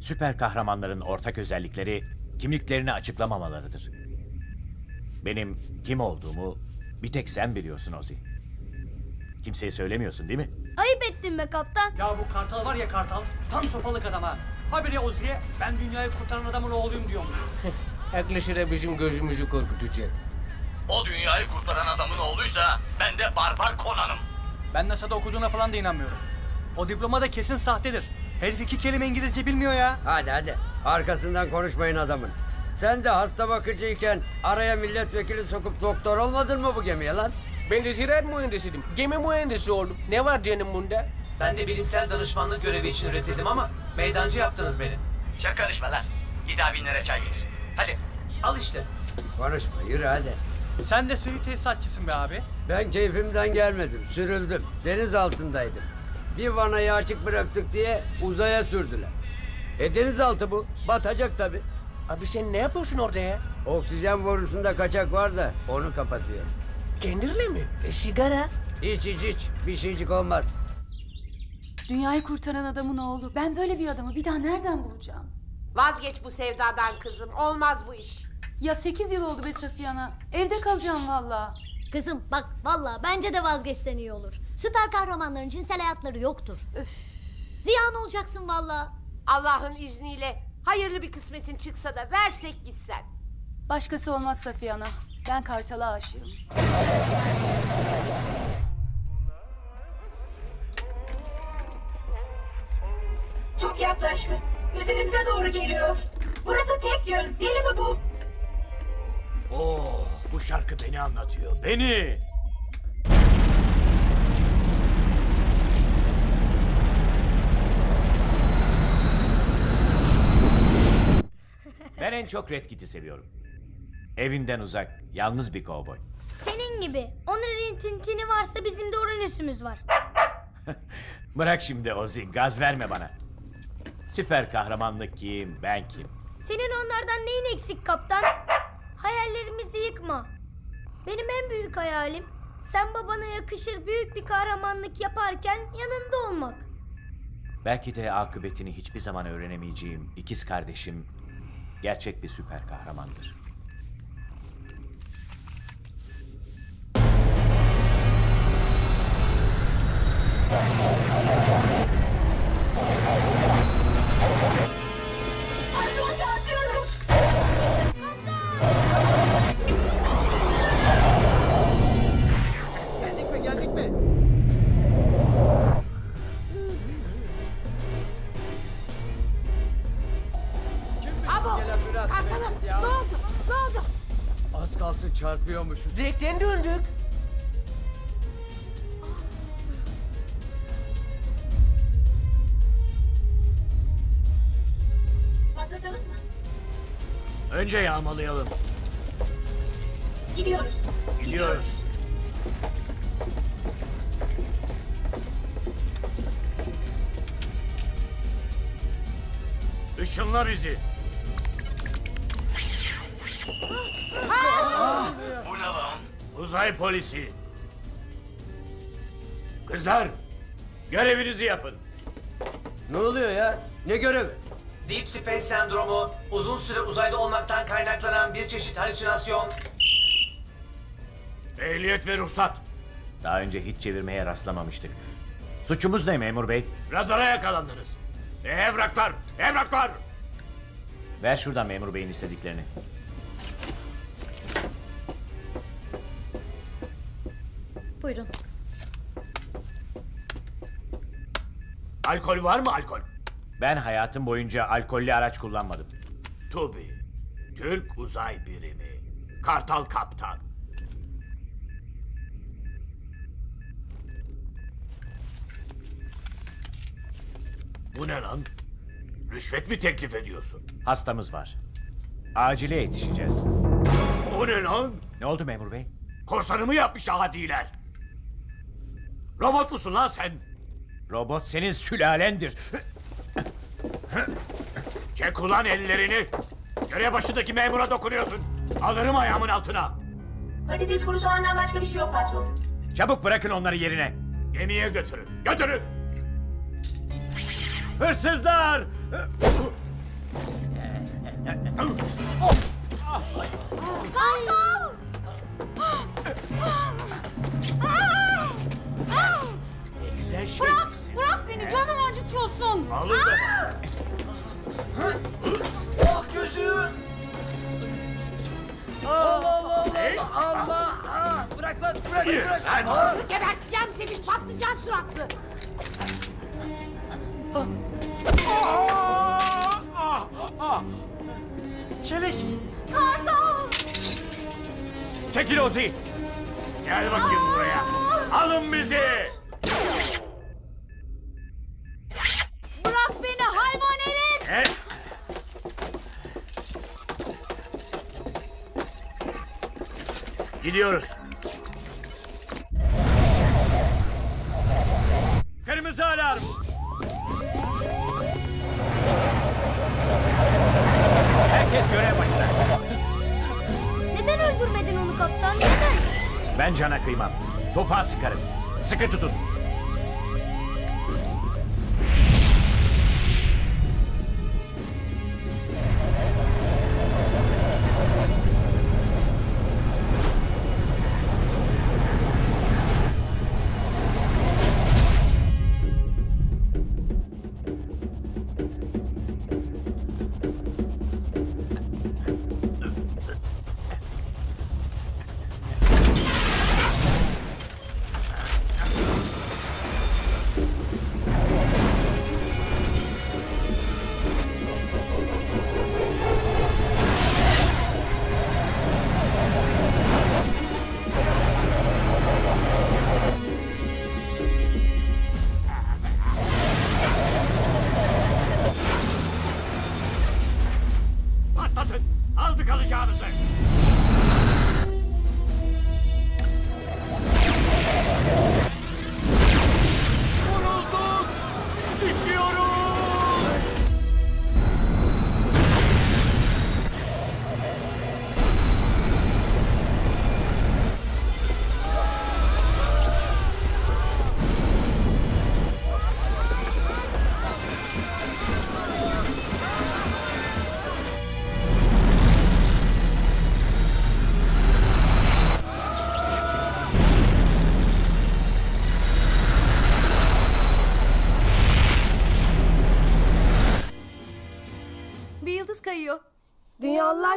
Süper kahramanların ortak özellikleri kimliklerini açıklamamalarıdır. Benim kim olduğumu bir tek sen biliyorsun Ozi. Kimseye söylemiyorsun değil mi? Ayıp ettin be kaptan. Ya bu kartal var ya kartal tam sopalık adam ha. Habire Ozi'ye ben dünyayı kurtaran adamın oğluyum diyormuş. Aklı sıra bizim gözümüzü korkutacak. O dünyayı kurtaran adamın oğluysa ben de barbar Conan'ım. Ben NASA'da okuduğuna falan da inanmıyorum. O diploma da kesin sahtedir. Herif iki kelime İngilizce bilmiyor ya. Hadi hadi. Arkasından konuşmayın adamın. Sen de hasta bakıcıyken araya milletvekili sokup doktor olmadın mı bu gemiye lan? Ben de ziraat mühendisiydim. Gemi mühendisi oldum. Ne var canım bunda? Ben de bilimsel danışmanlık görevi için üretildim ama meydancı yaptınız beni. Çok karışma lan. Git abinlere çay getir. Hadi. Al işte. Konuşma yürü hadi. Sen de sığ tesisatçısın be abi. Ben keyfimden gelmedim. Sürüldüm. Deniz altındaydım. Bir vanayı açık bıraktık diye uzaya sürdüler. E denizaltı bu. Batacak tabi. Abi sen ne yapıyorsun orada ya? Oksijen borusunda kaçak var da onu kapatıyor. Kendirle mi? E, sigara? İç iç iç. Bir şeycik olmaz. Dünyayı kurtaran adamın oğlu. Ben böyle bir adamı bir daha nereden bulacağım? Vazgeç bu sevdadan kızım. Olmaz bu iş. Ya sekiz yıl oldu be Safiye ana. Evde kalacağım valla. Kızım bak valla bence de vazgeçsen iyi olur. Süper kahramanların cinsel hayatları yoktur. Ziyan olacaksın valla. Allah'ın izniyle hayırlı bir kısmetin çıksa da versek gitsen. Başkası olmaz Safiye ana. Ben Kartal'a aşığım. Çok yaklaştı. Üzerimize doğru geliyor. Burası tek yön değil mi bu? Oo, bu şarkı beni anlatıyor. Beni. Ben en çok Red Kit'i seviyorum. Evinden uzak, yalnız bir kovboy. Senin gibi. Onun rintintini varsa bizim de Uranüs'ümüz var. Bırak şimdi Ozzy, gaz verme bana. Süper kahramanlık kim, ben kim? Senin onlardan neyin eksik kaptan? Hayallerimizi yıkma. Benim en büyük hayalim sen babana yakışır büyük bir kahramanlık yaparken yanında olmak. Belki de akıbetini hiçbir zaman öğrenemeyeceğim ikiz kardeşim gerçek bir süper kahramandır. Kalsın çarpıyormuşuz. Direkten döndük. Patlatalım mı? Önce yağmalayalım. Gidiyoruz. Gidiyoruz. Işınla bizi. Bu ne lan? Uzay polisi. Kızlar, görevinizi yapın. Ne oluyor ya? Ne görevi? Deep Space sendromu uzun süre uzayda olmaktan kaynaklanan bir çeşit halüsinasyon. Ehliyet ve ruhsat. Daha önce hiç çevirmeye rastlamamıştık. Suçumuz ne memur bey? Radara yakalandınız. Evraklar, evraklar. Ver şuradan memur beyin istediklerini. Buyurun. Alkol var mı alkol? Ben hayatım boyunca alkollü araç kullanmadım. TUBI. Türk Uzay Birimi. Kartal Kaptan. Bu ne lan? Rüşvet mi teklif ediyorsun? Hastamız var. Acile yetişeceğiz. O ne lan? Ne oldu memur bey? Korsanımı yapmış adiler. Robot musun lan sen? Robot senin sülalendir. Çek ulan ellerini. Görev başındaki memura dokunuyorsun. Alırım ayağımın altına. Patates kuru soğandan başka bir şey yok patron. Çabuk bırakın onları yerine. Gemiye götürün. Götürün. Hırsızlar! Kartal! Güzel şey. Bırak, bırak beni canımı acıtıyorsun. Alın da. Ah gözüm! Allah Allah Allah Allah Allah! Bırak lan bırak bırak! Aa, Geberteceğim seni patlıcan suratlı. Çelik! Kartal! Çekil Ozi. Gel bakayım buraya. Alın bizi. Bırak beni hayvan herif! Gel. Gidiyoruz. Kırmızı alarm. Herkes görev başına. Neden öldürmedin onu kaptan? Neden? Ben cana kıymam. Topağı sıkarım. Sıkı tutun.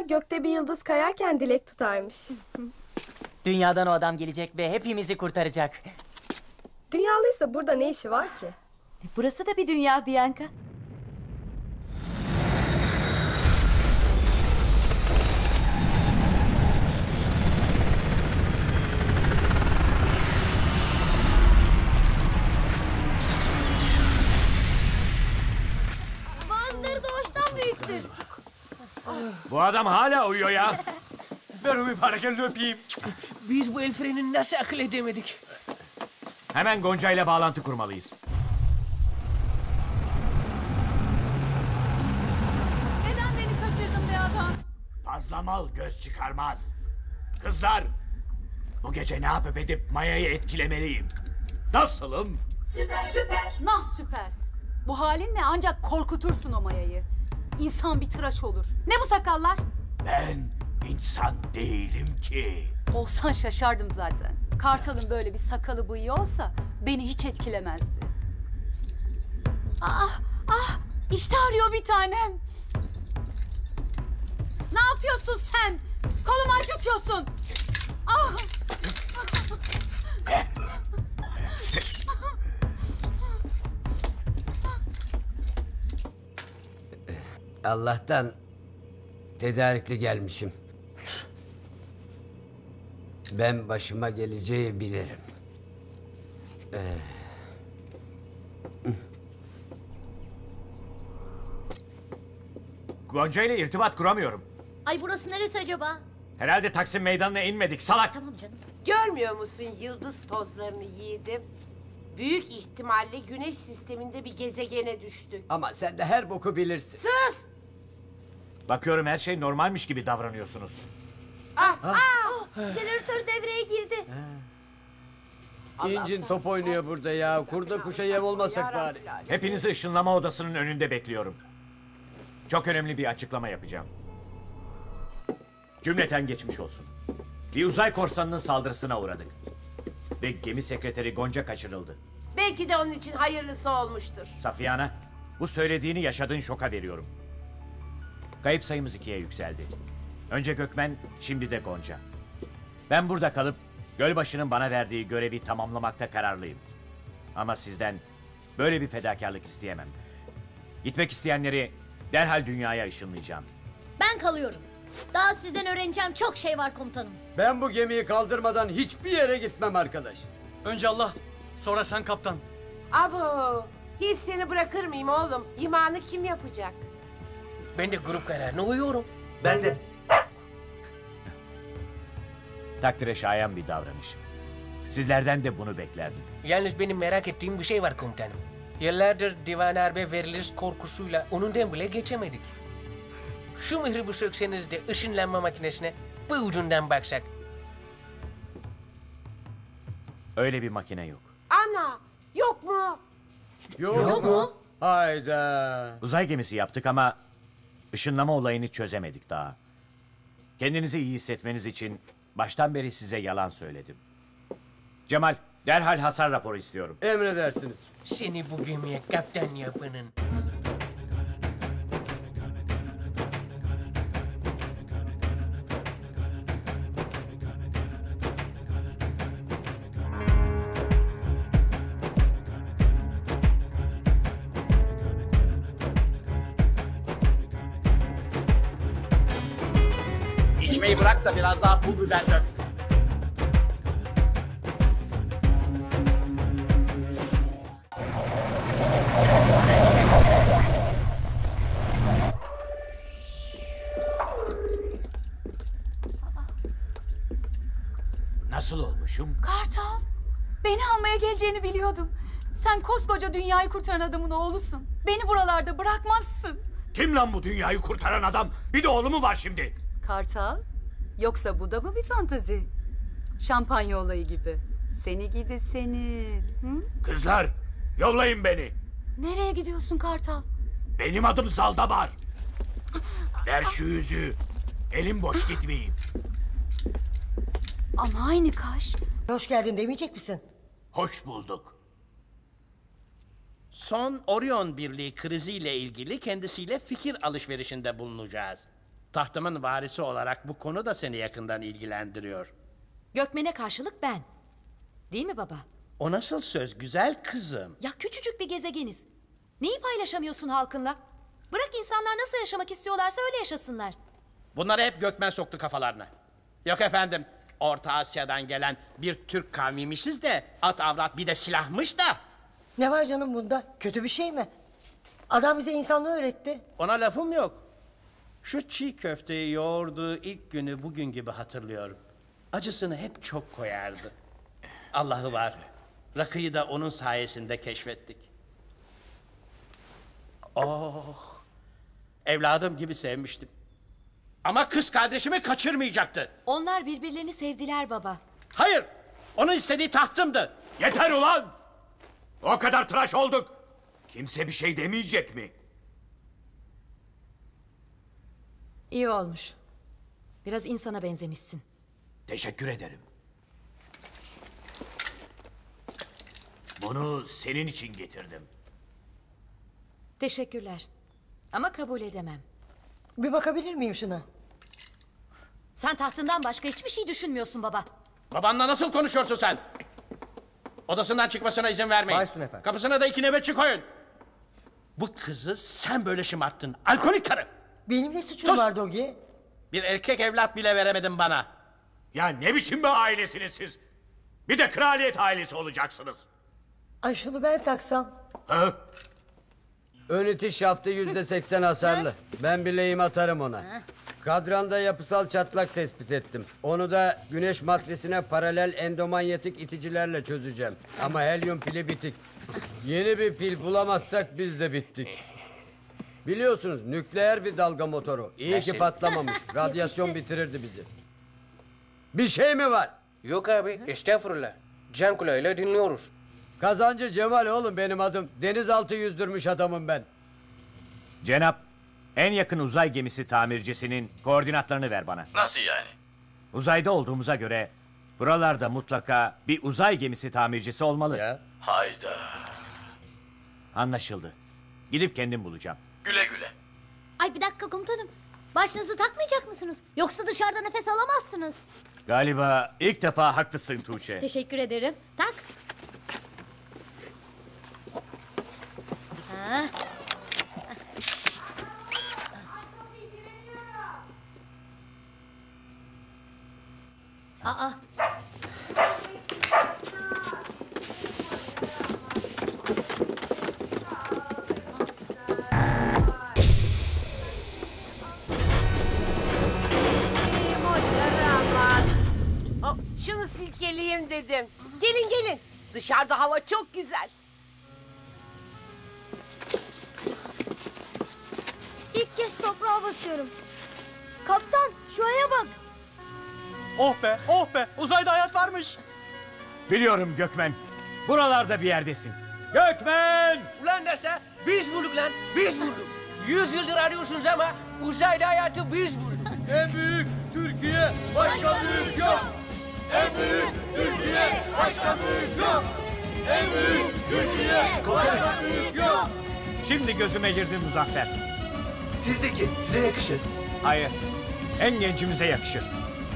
Gökte bir yıldız kayarken dilek tutarmış. Dünyadan o adam gelecek ve hepimizi kurtaracak. Dünyalıysa burada ne işi var ki? Burası da bir dünya Bianca. Bu adam hala uyuyor ya. Ver o mübarek elini öpeyim. Biz bu el frenini nasıl akıl edemedik? Hemen Gonca ile bağlantı kurmalıyız. Neden beni kaçırdın be adam? Fazla mal göz çıkarmaz. Kızlar, bu gece ne yapıp edip Maya'yı etkilemeliyim. Nasılım? Süper süper. Nah süper. Bu halinle ancak korkutursun o mayayı. İnsan bir tıraş olur. Ne bu sakallar? Ben insan değilim ki. Olsan şaşardım zaten. Kartal'ın böyle bir sakalı bıyığı olsa beni hiç etkilemezdi. Ah ah işte arıyor bir tanem. Ne yapıyorsun sen? Kolumu acıtıyorsun. Ah. Allah'tan tedarikli gelmişim. Ben başıma geleceği bilirim. Ee, Gonca ile irtibat kuramıyorum. Ay burası neresi acaba? Herhalde Taksim Meydanı'na inmedik salak. Tamam canım. Görmüyor musun yıldız tozlarını yiğidim? Büyük ihtimalle güneş sisteminde bir gezegene düştük. ama sen de her boku bilirsin. Sus! Bakıyorum her şey normalmiş gibi davranıyorsunuz. Ah, ah! Jeneratör devreye girdi. İncin top oynuyor burada ya. Kurda kuşa yem olmasak bari. Hepinizi ışınlama odasının önünde bekliyorum. Çok önemli bir açıklama yapacağım. Cümleten geçmiş olsun. Bir uzay korsanının saldırısına uğradık. Ve gemi sekreteri Gonca kaçırıldı. Belki de onun için hayırlısı olmuştur. Safiye Ana, bu söylediğini yaşadığın şoka veriyorum. Kayıp sayımız ikiye yükseldi. Önce Gökmen, şimdi de Gonca. Ben burada kalıp Gölbaşı'nın bana verdiği görevi tamamlamakta kararlıyım. Ama sizden böyle bir fedakarlık isteyemem. Gitmek isteyenleri derhal dünyaya ışınlayacağım. Ben kalıyorum. Daha sizden öğreneceğim çok şey var komutanım. Ben bu gemiyi kaldırmadan hiçbir yere gitmem arkadaş. Önce Allah, sonra sen kaptan. Abo! Hiç seni bırakır mıyım oğlum? Yımağını kim yapacak? Ben de grup kararına uyuyorum. Ben de. Takdire şayan bir davranış. Sizlerden de bunu beklerdim. Yalnız benim merak ettiğim bir şey var komutanım. Yıllardır divan harbe veririz korkusuyla onundan bile geçemedik. Şu mührü bir sökseniz de ışınlanma makinesine bu ucundan baksak. Öyle bir makine yok. Ana! Yok mu? Yok, mu? Hayda. Uzay gemisi yaptık ama ışınlama olayını çözemedik daha. Kendinizi iyi hissetmeniz için baştan beri size yalan söyledim. Cemal, derhal hasar raporu istiyorum. Emredersiniz. Seni bu gemiye kaptan yapanın. Koskoca dünyayı kurtaran adamın oğlusun. Beni buralarda bırakmazsın. Kim lan bu dünyayı kurtaran adam? Bir de oğlu mu var şimdi? Kartal, yoksa bu da mı bir fantezi? Şampanya olayı gibi. Seni gidi seni. Hı? Kızlar yollayın beni. Nereye gidiyorsun Kartal? Benim adım Zaldamar. Ver şu yüzüğü. Elim boş gitmeyeyim. Ama aynı kaş. Hoş geldin demeyecek misin? Hoş bulduk. Son Orion Birliği kriziyle ilgili kendisiyle fikir alışverişinde bulunacağız. Tahtımın varisi olarak bu konu da seni yakından ilgilendiriyor. Gökmen'e karşılık ben. Değil mi baba? O nasıl söz güzel kızım? Ya küçücük bir gezegeniz. Neyi paylaşamıyorsun halkınla? Bırak insanlar nasıl yaşamak istiyorlarsa öyle yaşasınlar. Bunları hep Gökmen soktu kafalarına. Yok efendim, Orta Asya'dan gelen bir Türk kavmiymişiz de at avrat bir de silahmış da. Ne var canım bunda? Kötü bir şey mi? Adam bize insanlığı öğretti. Ona lafım yok. Şu çiğ köfteyi yoğurduğu ilk günü bugün gibi hatırlıyorum. Acısını hep çok koyardı. Allah'ı var. Rakıyı da onun sayesinde keşfettik. Oh. Evladım gibi sevmiştim. Ama kız kardeşimi kaçırmayacaktı. Onlar birbirlerini sevdiler baba. Hayır. Onun istediği tahtımdı. Yeter ulan! O kadar tıraş olduk. Kimse bir şey demeyecek mi? İyi olmuş. Biraz insana benzemişsin. Teşekkür ederim. Bunu senin için getirdim. Teşekkürler. Ama kabul edemem. Bir bakabilir miyim şuna? Sen tahtından başka hiçbir şey düşünmüyorsun baba. Babanla nasıl konuşuyorsun sen? Odasından çıkmasına izin vermeyin. Baysın efendim. Kapısına da iki nöbetçi koyun. Bu kızı sen böyle şımarttın. Alkolik karı. Benim ne suçum Sus! var Dogi? Bir erkek evlat bile veremedin bana. Ya ne biçim bir ailesiniz siz? Bir de kraliyet ailesi olacaksınız. Ay şunu ben taksam. Ha? Ön itiş şaftı yüzde seksen hasarlı. Ben bileğimi atarım ona. Kadranda yapısal çatlak tespit ettim. Onu da güneş matrisine paralel endomanyetik iticilerle çözeceğim. Ama helyum pili bitik. Yeni bir pil bulamazsak biz de bittik. Biliyorsunuz nükleer bir dalga motoru. İyi Her ki şey- patlamamış. Radyasyon bitirirdi bizi. Bir şey mi var? Yok abi estağfurullah. Can kulağıyla dinliyoruz. Kazancı Cemal oğlum benim adım. Denizaltı yüzdürmüş adamım ben. Cenap, en yakın uzay gemisi tamircisinin koordinatlarını ver bana. Nasıl yani? Uzayda olduğumuza göre buralarda mutlaka bir uzay gemisi tamircisi olmalı. Hayda. Anlaşıldı. Gidip kendim bulacağım. Güle güle. Ay bir dakika komutanım. Başınızı takmayacak mısınız? Yoksa dışarıda nefes alamazsınız. Galiba ilk defa haklısın Tuğçe. Teşekkür ederim. Tak. Ha. Aa. Oh, şunu silkeleyeyim dedim. Gelin gelin. Dışarıda hava çok güzel. İlk kez toprağa basıyorum. Kaptan şu aya bak. Oh be, oh be. Uzayda hayat varmış. Biliyorum Gökmen. Buralarda bir yerdesin. Gökmen! Ulan NASA biz bulduk lan biz bulduk. Yüz yıldır arıyorsunuz ama uzayda hayatı biz bulduk. En büyük Türkiye başka büyük yok. En büyük Türkiye başka büyük yok. En büyük Türkiye başka büyük yok. Şimdi gözüme girdin Muzaffer. Sizdeki size yakışır. Hayır. En gencimize yakışır.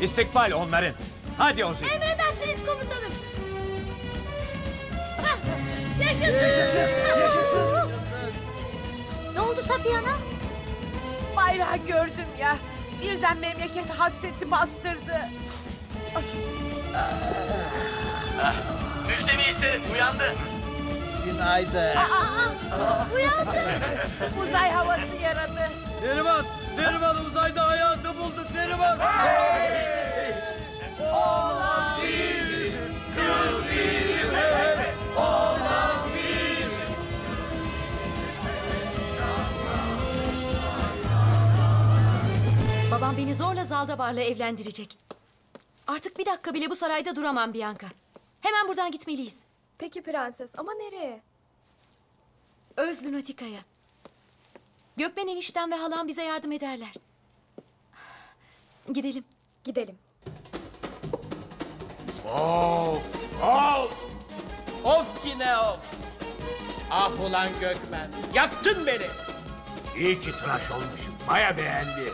İstikbal onların. Hadi Ozi. Emredersiniz komutanım. Hah, Yaşasın. Yaşasın, yaşasın. Ne oldu Safiye Hanım? Bayrağı gördüm ya. Birden memleket hasreti bastırdı. Müjdemi isterim uyandı. Günaydın. Uyandı. Uzay havası yaradı. Neriman, Neriman uzayda hayatı bulduk Neriman. Beni zorla Zaldabar'la evlendirecek. Artık bir dakika bile bu sarayda duramam Bianca. Hemen buradan gitmeliyiz. Peki prenses ama nereye? Öz Lunatica'ya. Gökmen enişten ve halam bize yardım ederler. Gidelim. Gidelim. Of! Of! Of yine of! Ah ulan Gökmen, yaktın beni! İyi ki tıraş olmuşum. Maya beğendi.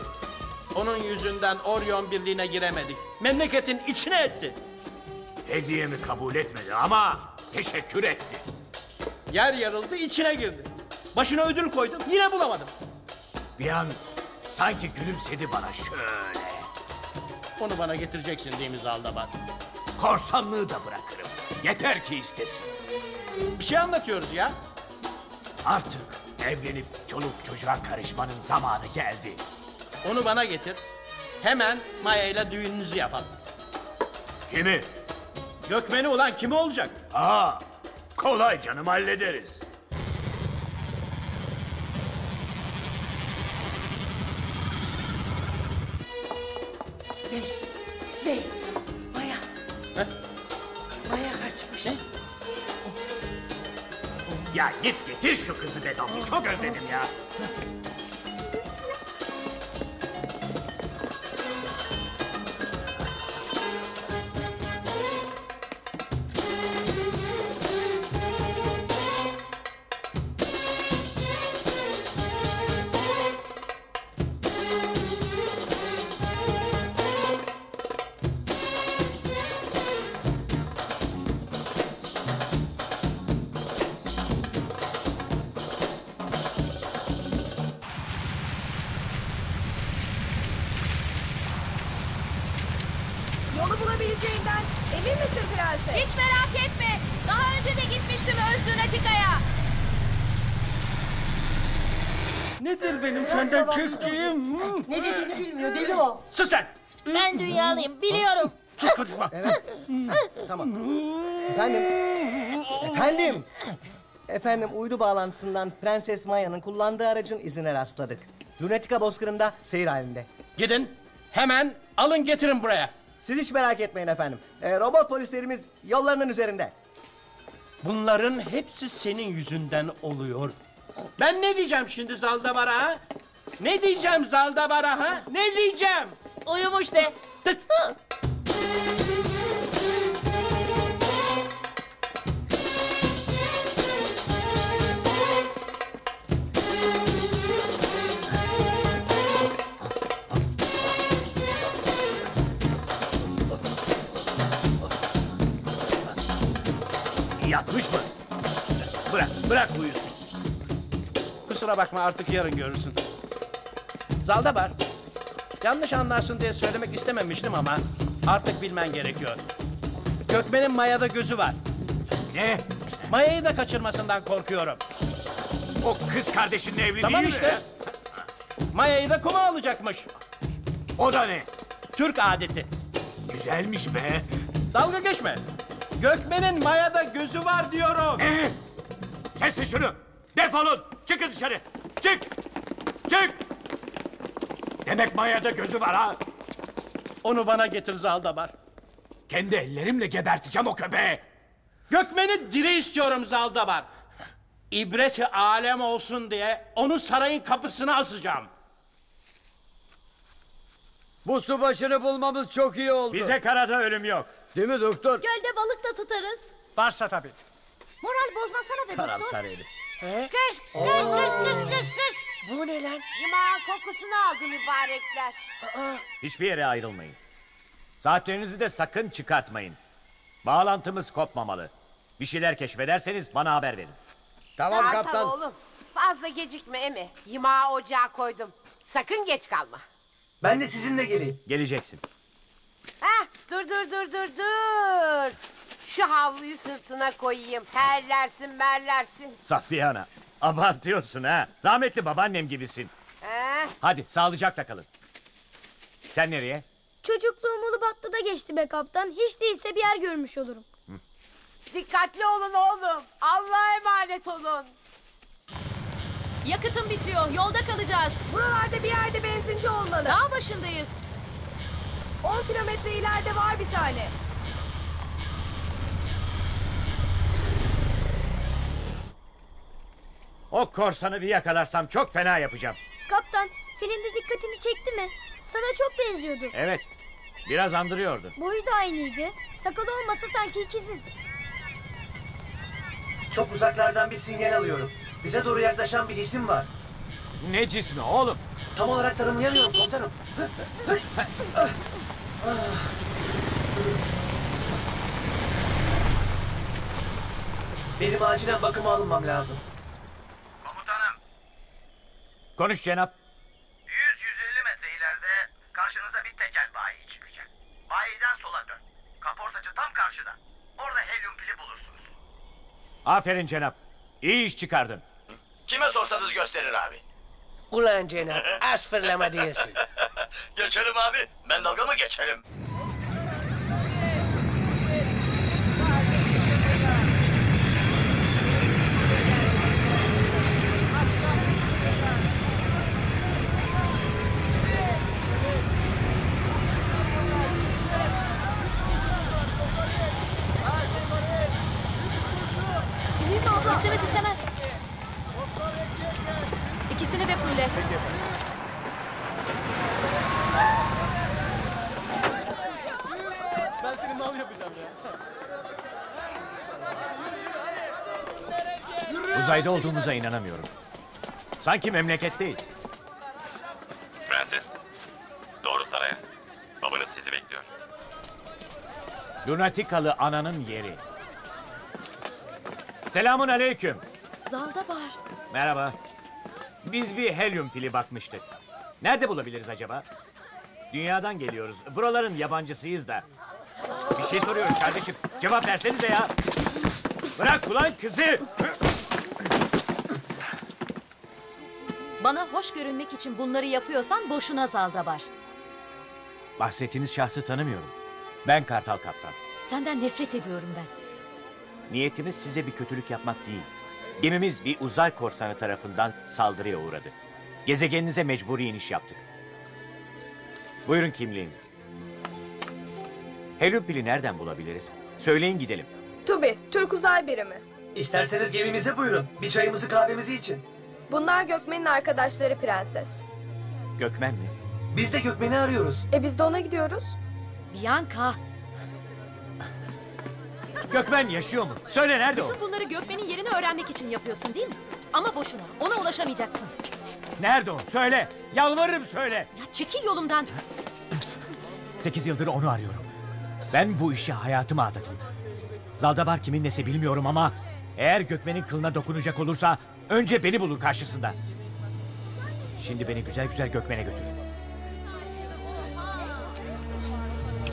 Onun yüzünden Orion Birliği'ne giremedik. Memleketin içine etti. Hediyemi kabul etmedi ama teşekkür etti. Yer yarıldı, içine girdi. Başına ödül koydum, yine bulamadım. Bir an sanki gülümsedi bana şöyle. Onu bana getireceksin değil mi Zaldabar? Korsanlığı da bırakırım. Yeter ki istesin. Bir şey anlatıyoruz ya. Artık evlenip çoluk çocuğa karışmanın zamanı geldi. Onu bana getir. Hemen Maya ile düğününüzü yapalım. Kimi? Gökmen'i ulan kimi olacak? Aa, kolay canım hallederiz. Bey, bey, Maya. Maya kaçmış. Ya git getir şu kızı Bedoki. Çok özledim ya. Uydu bağlantısından Prenses Maya'nın kullandığı aracın izine rastladık. Lunatica bozkırında seyir halinde. Gidin hemen alın getirin buraya. Siz hiç merak etmeyin efendim. Ee, robot polislerimiz yollarının üzerinde. Bunların hepsi senin yüzünden oluyor. Ben ne diyeceğim şimdi Zaldabar'a ha? Ne diyeceğim Zaldabar'a ha? Ne diyeceğim? Uyumuş de. Tık. Bırak, bırak uyusun. Kusura bakma artık yarın görürsün. Zaldabar. Yanlış anlarsın diye söylemek istememiştim ama artık bilmen gerekiyor. Gökmen'in Maya'da gözü var. Ne? Maya'yı da kaçırmasından korkuyorum. O kız kardeşinle evli Tamam değil işte. mi? Maya'yı da kuma alacakmış. O da ne? Türk adeti. Güzelmiş be. Dalga geçme. Gökmen'in Maya'da gözü var diyorum. Ne? Kesin şunu. Defolun. Çıkın dışarı. Çık. Çık. Demek Maya'da gözü var ha. Onu bana getir Zaldabar. Kendi ellerimle geberteceğim o köpeği. Gökmen'i diri istiyorum Zaldabar. İbreti alem olsun diye onu sarayın kapısına asacağım. Bu subaşını bulmamız çok iyi oldu. Bize karada ölüm yok. Değil mi doktor? Gölde balık da tutarız. Varsa tabii. Moral bozmasana be doktor. Karamsar herif. Kış, kış, kış, kış, kış, kış. Bu ne lan? Yumağın kokusunu aldı mübarekler. Hiçbir yere ayrılmayın. Saatlerinizi de sakın çıkartmayın. Bağlantımız kopmamalı. Bir şeyler keşfederseniz bana haber verin. Tamam Kartal kaptan. oğlum. Fazla gecikme Emi. Yumağı ocağa koydum. Sakın geç kalma. Ben de sizinle geleyim. Geleceksin. Heh, dur dur dur dur dur. Şu havluyu sırtına koyayım. Terlersin merlersin. Safiye Ana. Abartıyorsun ha. Rahmetli babaannem gibisin. Heh. Hadi sağlıcakla kalın. Sen nereye? Çocukluğum Ulubatlı'da geçti be kaptan. Hiç değilse bir yer görmüş olurum. Dikkatli olun oğlum. Allah'a emanet olun. Yakıtım bitiyor. Yolda kalacağız. Buralarda bir yerde benzinci olmalı. Dağ başındayız. 10 kilometre ileride var bir tane. O korsanı bir yakalarsam çok fena yapacağım. Kaptan senin de dikkatini çekti mi? Sana çok benziyordu. Evet. Biraz andırıyordu. Boyu da aynıydı. Sakalı olmasa sanki ikizin. Çok uzaklardan bir sinyal alıyorum. Bize doğru yaklaşan bir cisim var. Ne cismi oğlum? Tam olarak tanımlayamıyorum komutanım. Benim acilen bakıma alınmam lazım. Konuş Cenap. 100-150 metre ileride karşınıza bir tekel bayi çıkacak. Bayiden sola dön. Kaportacı tam karşıda. Orada helyum pili bulursunuz. Aferin Cenap. İyi iş çıkardın. Kime sorsanız gösterir abi. Ulan Cenap az fırlama değilsin. Geçelim abi. Ben dalga mı geçelim? İstemez istemez. İkisini de fulle. Ben senin mal yapacağım ya. Uzayda olduğumuza inanamıyorum. Sanki memleketteyiz. Prenses, doğru saraya. Babanız sizi bekliyor. Lunatikalı ananın yeri. Selamun aleyküm. Zaldabar. Merhaba. Biz bir helyum pili bakmıştık. Nerede bulabiliriz acaba? Dünyadan geliyoruz. Buraların yabancısıyız da. Bir şey soruyoruz kardeşim. Cevap versenize ya. Bırak ulan kızı. Bana hoş görünmek için bunları yapıyorsan boşuna Zaldabar. Bahsettiğiniz şahsı tanımıyorum. Ben Kartal Kaptan. Senden nefret ediyorum ben. Niyetimiz size bir kötülük yapmak değil. Gemimiz bir uzay korsanı tarafından saldırıya uğradı. Gezegeninize mecburi iniş yaptık. Buyurun kimliğim. Helyum pili nereden bulabiliriz? Söyleyin gidelim. Tubi, Türk Uzay Birimi. İsterseniz gemimize buyurun. Bir çayımızı kahvemizi için. Bunlar Gökmen'in arkadaşları prenses. Gökmen mi? Biz de Gökmen'i arıyoruz. E biz de ona gidiyoruz. Bianca. Gökmen yaşıyor mu? Söyle nerede o? Bütün bunları Gökmen'in yerini öğrenmek için yapıyorsun değil mi? Ama boşuna. Ona ulaşamayacaksın. Nerede o? Söyle. Yalvarırım söyle. Ya çekil yolumdan. Sekiz yıldır onu arıyorum. Ben bu işe hayatımı adadım. Zaldabar kimin nesi bilmiyorum ama... ...eğer Gökmen'in kılına dokunacak olursa... ...önce beni bulur karşısında. Şimdi beni güzel güzel Gökmen'e götür.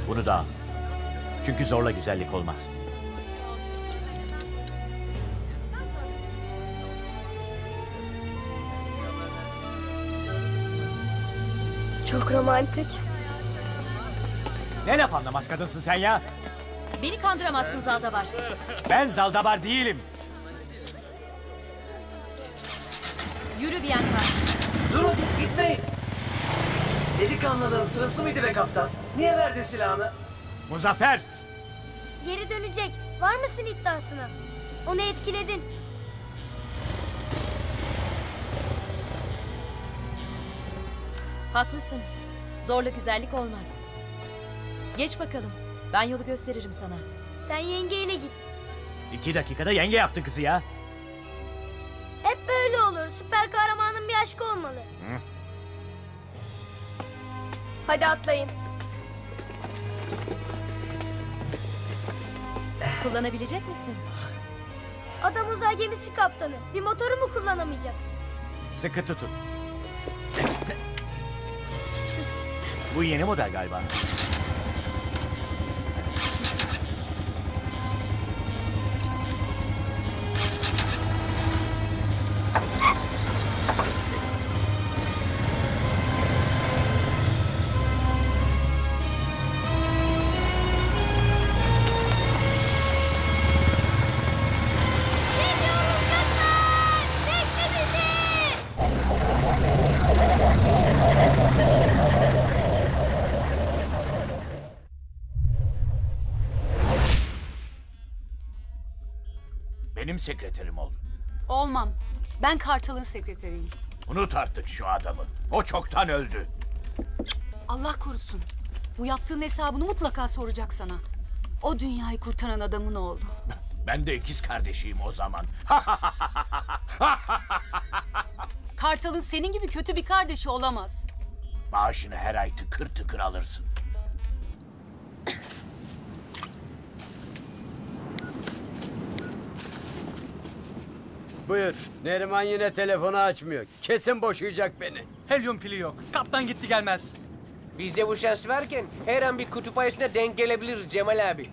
Bunu da al. Çünkü zorla güzellik olmaz. Çok romantik. Ne laf anlamaz kadınsın sen ya? Beni kandıramazsın Zaldabar. Ben Zaldabar değilim. Yürü Bianca. Durun gitmeyin. Delikanlılığın sırası mıydı be kaptan? Niye verdin silahını? Muzaffer! Geri dönecek. Var mısın iddiasına? Onu etkiledin. Haklısın. Zorla güzellik olmaz. Geç bakalım. Ben yolu gösteririm sana. Sen yengeyle git. İki dakikada yenge yaptın kızı ya. Hep böyle olur. Süper kahramanın bir aşkı olmalı. Hı? Hadi atlayın. Kullanabilecek misin? Adam uzay gemisi kaptanı. Bir motoru mu kullanamayacak? Sıkı tutun. Bu yeni model galiba. Sekreterim ol. Olmam. Ben Kartal'ın sekreteriyim. Unut artık şu adamı. O çoktan öldü. Allah korusun. Bu yaptığın hesabını mutlaka soracak sana. O dünyayı kurtaran adamın oğlu. Ben de ikiz kardeşiyim o zaman. Kartal'ın senin gibi kötü bir kardeşi olamaz. Maaşını her ay tıkır tıkır alırsın. Buyur. Neriman yine telefonu açmıyor. Kesin boşayacak beni. Helyum pili yok. Kaptan gitti gelmez. Bizde bu şans varken her an bir kutup ayısına denk gelebilir Cemal abi.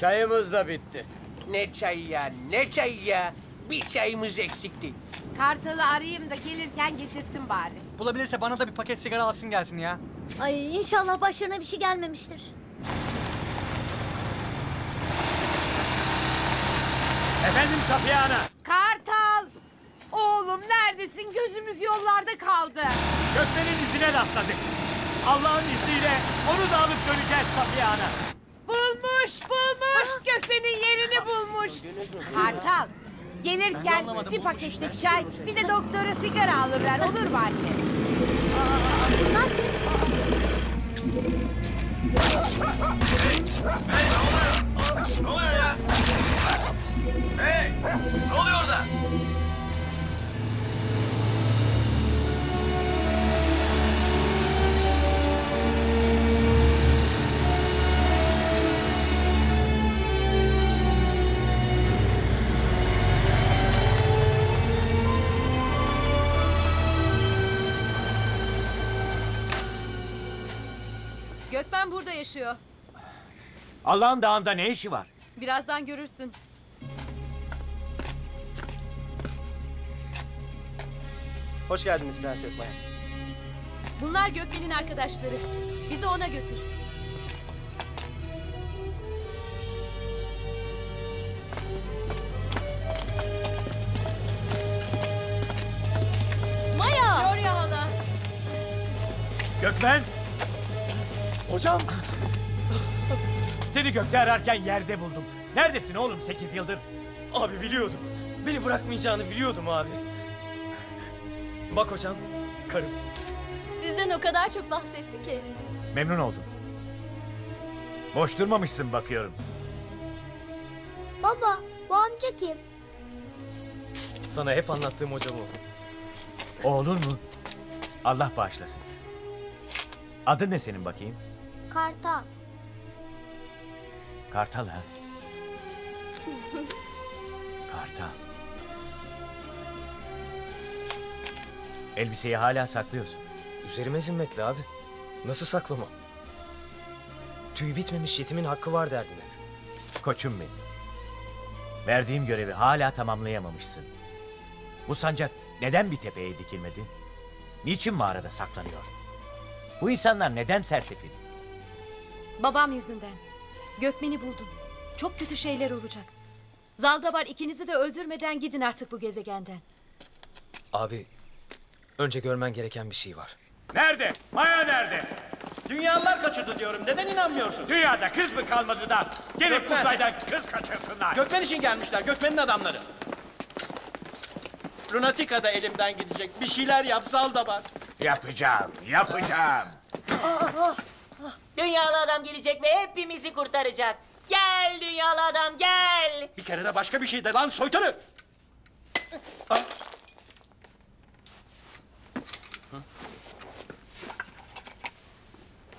Çayımız da bitti. Ne çayı ya, ne çayı ya. Bir çayımız eksikti. Kartalı arayayım da gelirken getirsin bari. Bulabilirse bana da bir paket sigara alsın gelsin ya. Ay inşallah başlarına bir şey gelmemiştir. Efendim Safiye Ana. Kartal! Oğlum neredesin? Gözümüz yollarda kaldı. Gökmen'in izine rastladık. Allah'ın izniyle onu da alıp döneceğiz Safiye Ana. Bulmuş, bulmuş. Gökmen'in yerini bulmuş. Kartal, gelirken bir paketlik çay, bir de doktora sigara alıver. Olur mu anne? Ne oluyor ya? Hey! Ne oluyor orada? Gökmen burada yaşıyor. Allah'ın dağında ne işi var? Birazdan görürsün. Hoş geldiniz Prenses Maya. Bunlar Gökmen'in arkadaşları. Bizi ona götür. Maya! Gloria hala. Gökmen! Hocam! Seni gökte ararken yerde buldum. Neredesin oğlum 8 yıldır? Abi biliyordum. Beni bırakmayacağını biliyordum abi. Bak hocam, karım. Sizden o kadar çok bahsetti ki. Memnun oldum. Boş durmamışsın bakıyorum. Baba bu amca kim? Sana hep anlattığım hocam o. Oğlun mu? Allah bağışlasın. Adın ne senin bakayım? Kartal. Kartal ha? Kartal. Elbiseyi hala saklıyorsun. Üzerime zimmetli abi. Nasıl saklamam? Tüy bitmemiş yetimin hakkı var derdin hep. Koçum benim. Verdiğim görevi hala tamamlayamamışsın. Bu sancak neden bir tepeye dikilmedi? Niçin mağarada saklanıyor? Bu insanlar neden sersefil? Babam yüzünden. Gökmen'i buldum. Çok kötü şeyler olacak. Zaldabar ikinizi de öldürmeden gidin artık bu gezegenden. Abi, önce görmen gereken bir şey var. Nerede? Maya nerede? Dünyalılar kaçırdı diyorum. Neden inanmıyorsun? Dünyada kız mı kalmadı da gelip Gökmen. uzaydan kız kaçırsınlar? Gökmen için gelmişler. Gökmen'in adamları. Lunatika da elimden gidecek. Bir şeyler yapsal da var. Yapacağım, yapacağım. Dünyalı adam gelecek ve hepimizi kurtaracak. Gel dünyalı adam gel. Bir kere de başka bir şey de lan soytarı.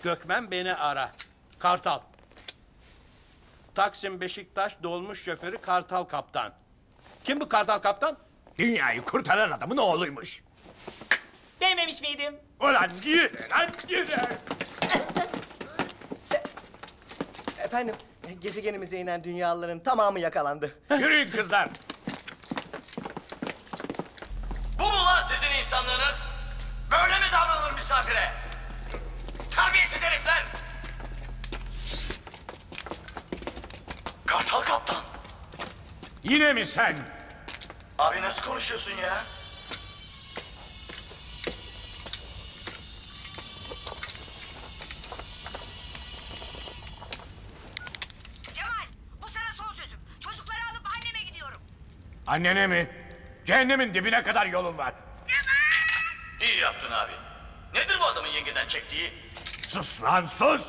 Gökmen beni ara. Kartal. Taksim Beşiktaş dolmuş şoförü Kartal Kaptan. Kim bu Kartal Kaptan? Dünyayı kurtaran adamın oğluymuş. Dememiş miydim? Ulan yürü lan yürü. Efendim, gezegenimize inen dünyalıların tamamı yakalandı. Yürüyün kızlar. Bu mu lan sizin insanlığınız? Böyle mi davranılır misafire? Herifler! Kartal kaptan. Yine mi sen? Abi nasıl konuşuyorsun ya? Cemal, bu sana son sözüm. Çocukları alıp anneme gidiyorum. Annene mi? Cehennemin dibine kadar yolun var. İyi yaptın abi. Nedir bu adamın yengeden çektiği? Sus lan sus!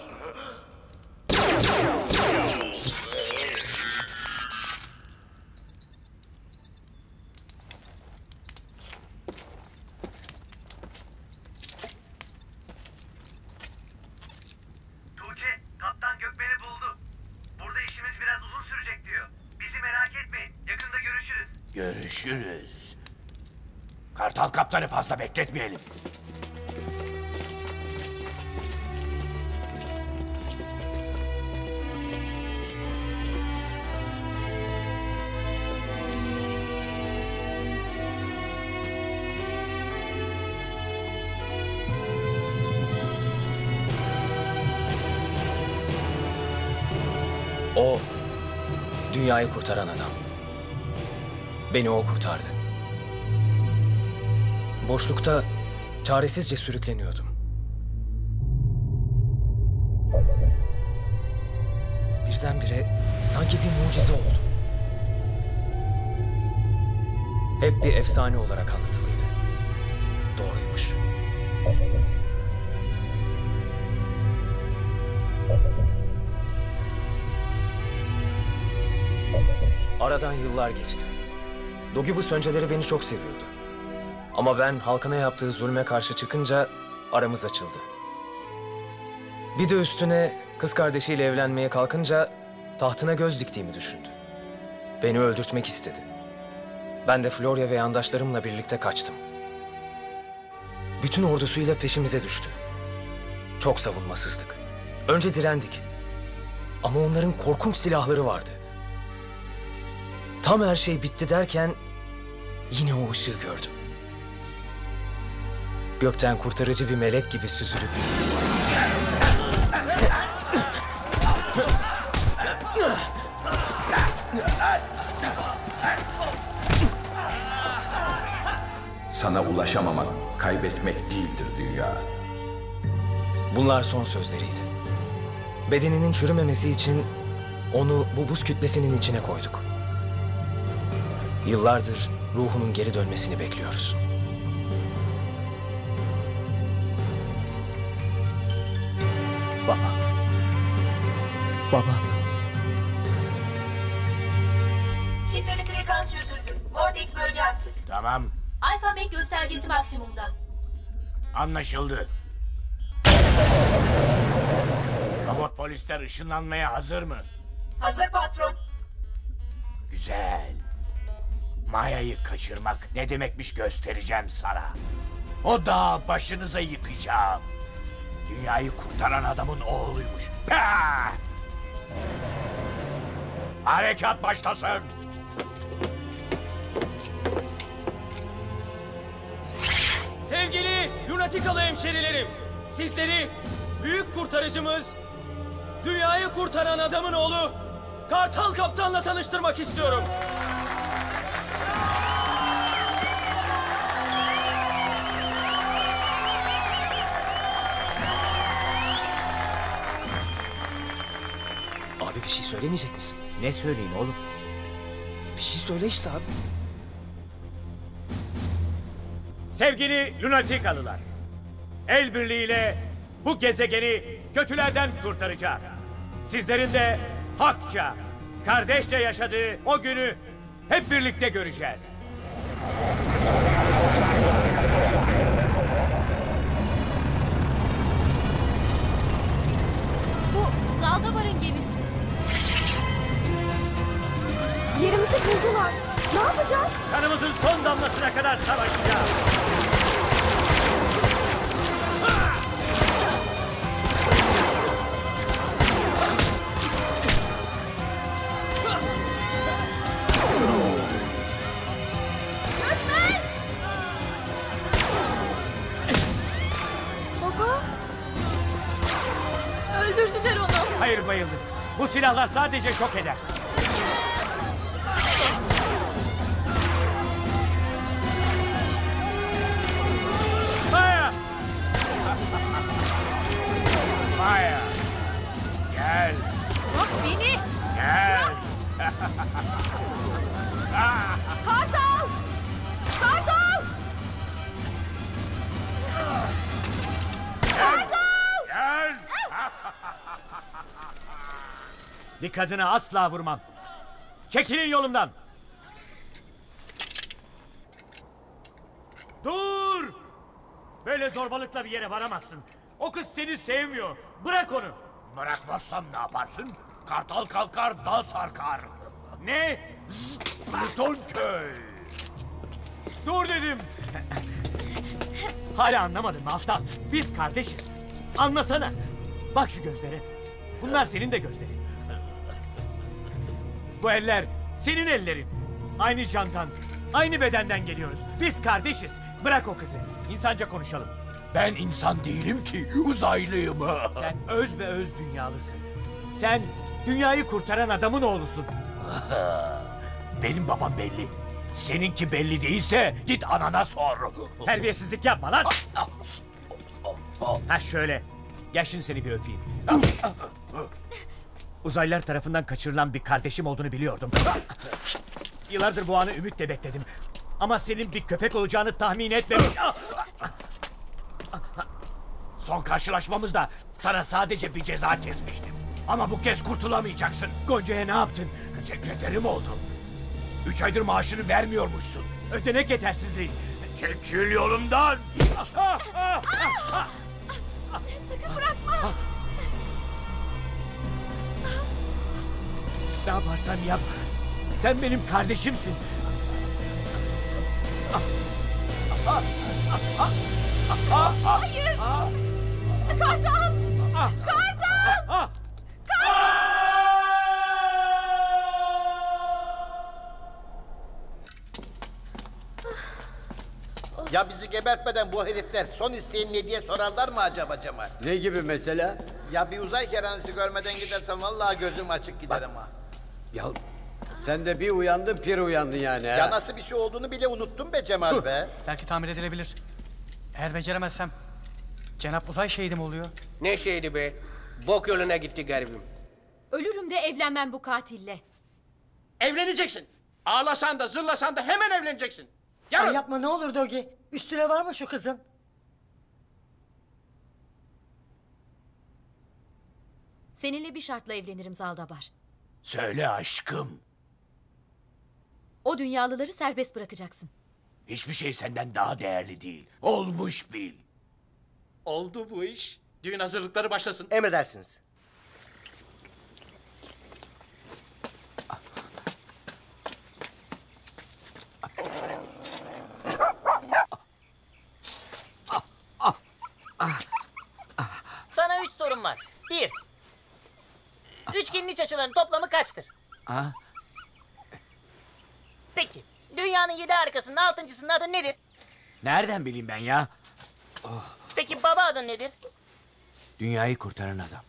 Tuğçe, kaptan Gökmen'i buldu. Burada işimiz biraz uzun sürecek diyor. Bizi merak etmeyin. Yakında görüşürüz. Görüşürüz. Kartal kaptanı fazla bekletmeyelim. Dünyayı kurtaran adam. Beni o kurtardı. Boşlukta çaresizce sürükleniyordum. Birdenbire sanki bir mucize oldu. Hep bir efsane olarak anlatılırdı. Yıllar geçti. Dogibus önceleri beni çok seviyordu. Ama ben halkına yaptığı zulme karşı çıkınca aramız açıldı. Bir de üstüne kız kardeşiyle evlenmeye kalkınca tahtına göz diktiğimi düşündü. Beni öldürtmek istedi. Ben de Florya ve yandaşlarımla birlikte kaçtım. Bütün ordusuyla peşimize düştü. Çok savunmasızdık. Önce direndik. Ama onların korkunç silahları vardı. Tam her şey bitti derken yine o ışığı gördüm. Gökten kurtarıcı bir melek gibi süzülüp indi. Sana ulaşamamak kaybetmek değildir dünya. Bunlar son sözleriydi. Bedeninin çürümemesi için onu bu buz kütlesinin içine koyduk. Yıllardır ruhunun geri dönmesini bekliyoruz. Baba. Baba. Şifreli frekans çözüldü. Vortex bölge aktif. Tamam, Alfa Meg göstergesi maksimumda. anlaşıldı. Robot polisler ışınlanmaya hazır mı? Hazır patron. Güzel. Maya'yı kaçırmak ne demekmiş göstereceğim sana. O dağı başınıza yıkacağım. Dünyayı kurtaran adamın oğluymuş. Pah! Harekat başlasın. Sevgili Lunatikalı hemşerilerim, sizleri büyük kurtarıcımız, dünyayı kurtaran adamın oğlu Kartal Kaptan'la tanıştırmak istiyorum. Bir şey söylemeyecek misin? Ne söyleyeyim oğlum? Bir şey söyle işte abi. Sevgili lunatikalılar. El birliğiyle bu gezegeni kötülerden kurtaracağız. Sizlerin de hakça, kardeşçe yaşadığı o günü hep birlikte göreceğiz. Bu Zaldabar'ın gemisi. Yerimizi buldular. Ne yapacağız? Kanımızın son damlasına kadar savaşacağız. Gökmen! Baba. Öldürdüler onu. Hayır bayıldım. Bu silahlar sadece şok eder. Gel, Bırak beni. gel. Kartal! Kartal! Kartal! Gel! Bir kadına asla vurmam. Çekilin yolumdan. Dur! Böyle zorbalıkla bir yere varamazsın. O kız seni sevmiyor. Bırak onu. Bırakmazsam ne yaparsın? Kartal kalkar, dal sarkar. Ne? Pluton köy. Dur dedim. Hala anlamadın mı aptal? Biz kardeşiz. Anlasana. Bak şu gözlere. Bunlar senin de gözlerin. Bu eller senin ellerin. Aynı candan, aynı bedenden geliyoruz. Biz kardeşiz. Bırak o kızı. İnsanca konuşalım. Ben insan değilim ki, uzaylıyım. Sen öz be öz dünyalısın. Sen dünyayı kurtaran adamın oğlusun. Benim babam belli. Seninki belli değilse git anana sor. Terbiyesizlik yapma lan. Ha şöyle. Gel şimdi seni bir öpeyim. Uzaylılar tarafından kaçırılan bir kardeşim olduğunu biliyordum. Yıllardır bu anı ümitle bekledim. Ama senin bir köpek olacağını tahmin etmemiş. Son karşılaşmamızda sana sadece bir ceza kesmiştim. Ama bu kez kurtulamayacaksın. Gonca'ya ne yaptın? Sekreterim oldum. Üç aydır maaşını vermiyormuşsun. Ödenek yetersizliği. Çekil yolumdan. Sakın bırakma. Ne yaparsan yap. Sen benim kardeşimsin. Hayır! Kartal! Kartal! Ya bizi gebertmeden bu herifler son isteğin ne diye sorarlar mı acaba Cemal? Ne gibi mesela? Ya bir uzay kerhanesi görmeden gidersem vallahi gözüm açık gider ama. Ya sen de bir uyandın pir uyandın yani ha. Ya nasıl bir şey olduğunu bile unuttum be Cemal be. Belki tamir edilebilir. Eğer beceremezsem Cenap uzay şehidim oluyor. Ne şeydi be? Bok yoluna gitti garibim. Ölürüm de evlenmem bu katille. Evleneceksin. Ağlasan da zırlasan da hemen evleneceksin. Ay yapma ne olur Dogi. Üstüne var mı şu kızın? Seninle bir şartla evlenirim Zaldabar. Söyle aşkım. O dünyalıları serbest bırakacaksın. Hiçbir şey senden daha değerli değil. Olmuş bil. Oldu bu iş. Düğün hazırlıkları başlasın. Emredersiniz. Sana üç sorum var. Bir. Üçgenin iç açılarının toplamı kaçtır? Ha? Peki. Dünyanın yedi harikasının altıncısının adı nedir? Nereden bileyim ben ya? Peki baba adın nedir? Dünyayı kurtaran adam.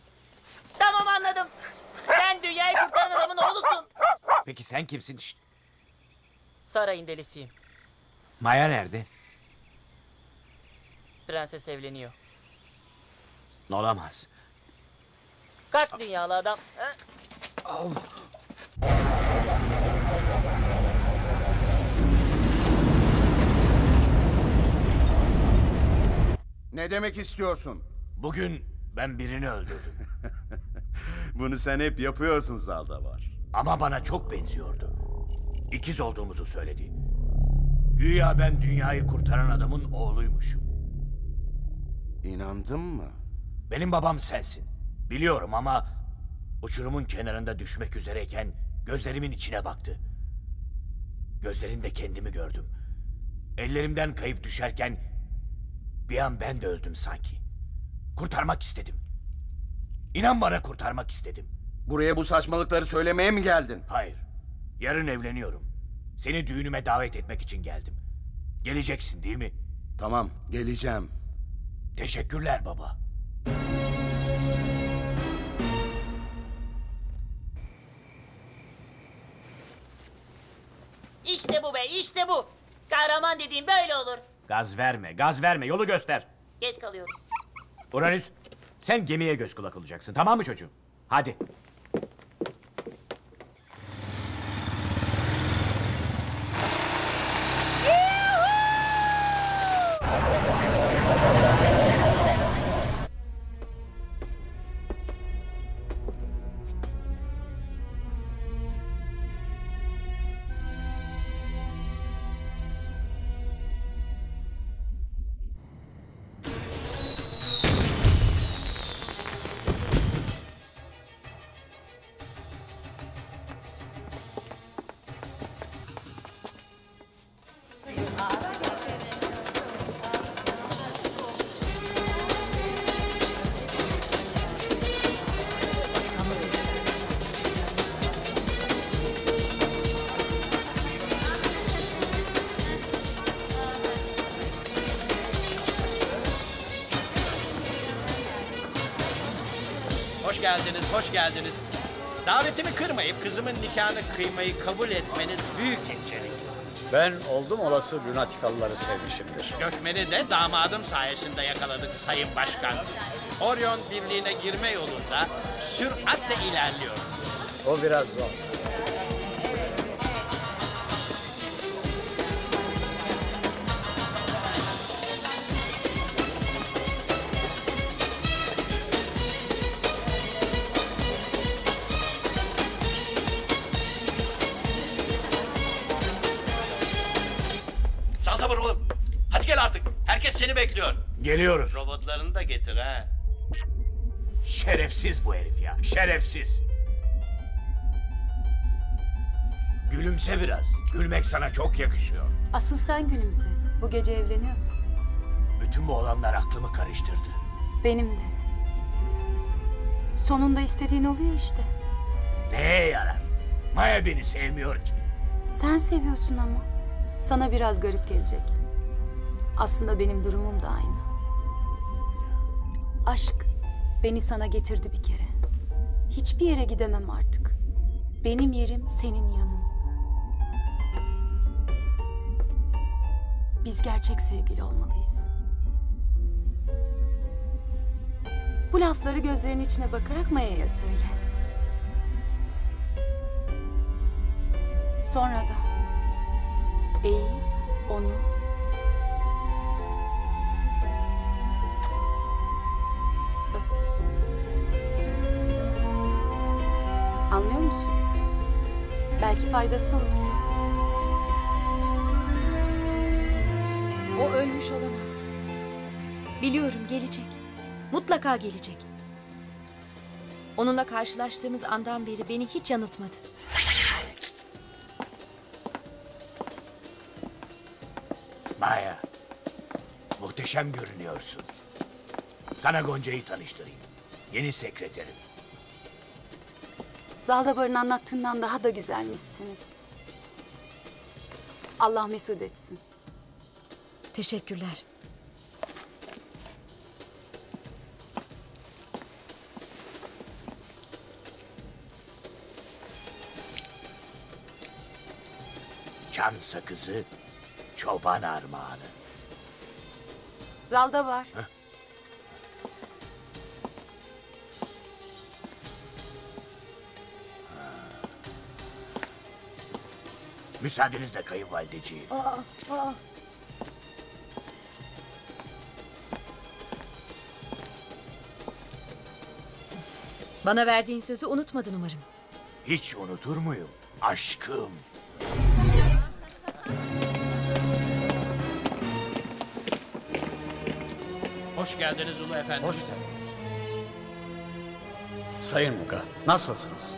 Tamam anladım. Sen dünyayı kurtaran adamın oğlusun. Peki sen kimsin? Şşt, Sarayın delisiyim. Maya nerede? Prenses evleniyor. Olamaz. Kalk dünyalı adam. Ha? Ne demek istiyorsun? Bugün ben birini öldürdüm. Bunu sen hep yapıyorsun Zaldabar. Ama bana çok benziyordu. İkiz olduğumuzu söyledi. Güya ben dünyayı kurtaran adamın oğluymuşum. İnandın mı? Benim babam sensin. Biliyorum ama uçurumun kenarında düşmek üzereyken gözlerimin içine baktı. Gözlerinde kendimi gördüm. Ellerimden kayıp düşerken bir an ben de öldüm sanki. Kurtarmak istedim. İnan bana kurtarmak istedim. Buraya bu saçmalıkları söylemeye mi geldin? Hayır. Yarın evleniyorum. Seni düğünüme davet etmek için geldim. Geleceksin değil mi? Tamam, geleceğim. Teşekkürler baba. İşte bu be işte bu. Kahraman dediğim böyle olur. Gaz verme, gaz verme. Yolu göster. Geç kalıyoruz. Uranüs, sen gemiye göz kulak olacaksın. Tamam mı çocuğum? Hadi. Kırmayıp kızımın nikahını kıymayı kabul etmeniz büyük incelik. Ben oldum olası lunatikalıları sevmişimdir. Gökmen'i de damadım sayesinde yakaladık Sayın Başkan. Orion Birliği'ne girme yolunda süratle ilerliyoruz. O biraz zor. Seni bekliyor. Geliyoruz. Robotlarını da getir ha. Şerefsiz bu herif ya. Şerefsiz. Gülümse biraz. Gülmek sana çok yakışıyor. Asıl sen gülümse. Bu gece evleniyorsun. Bütün bu olanlar aklımı karıştırdı. Benim de. Sonunda istediğin oluyor işte. Neye yarar? Maya beni sevmiyor ki. Sen seviyorsun ama. Sana biraz garip gelecek. Aslında benim durumum da aynı. Aşk beni sana getirdi bir kere. Hiçbir yere gidemem artık. Benim yerim senin yanın. Biz gerçek sevgili olmalıyız. Bu lafları gözlerinin içine bakarak Maya'ya söyle. Sonra da eğil onu Anlıyor musun? Belki faydası olur. O ölmüş olamaz. Biliyorum gelecek. Mutlaka gelecek. Onunla karşılaştığımız andan beri beni hiç yanıltmadı. Maya. Muhteşem görünüyorsun. Sana Gonca'yı tanıştırayım. Yeni sekreterim. Zaldabar'ın anlattığından daha da güzelmişsiniz. Allah mesut etsin. Teşekkürler. Can sakızı, çoban armağanı. Zaldabar. Müsaadenizle kayınvalideciğim. Aa, aa. Bana verdiğin sözü unutmadın umarım. Hiç unutur muyum? Aşkım. Hoş geldiniz Ulu Efendimiz. Hoş geldiniz. Sayın Muka, nasılsınız?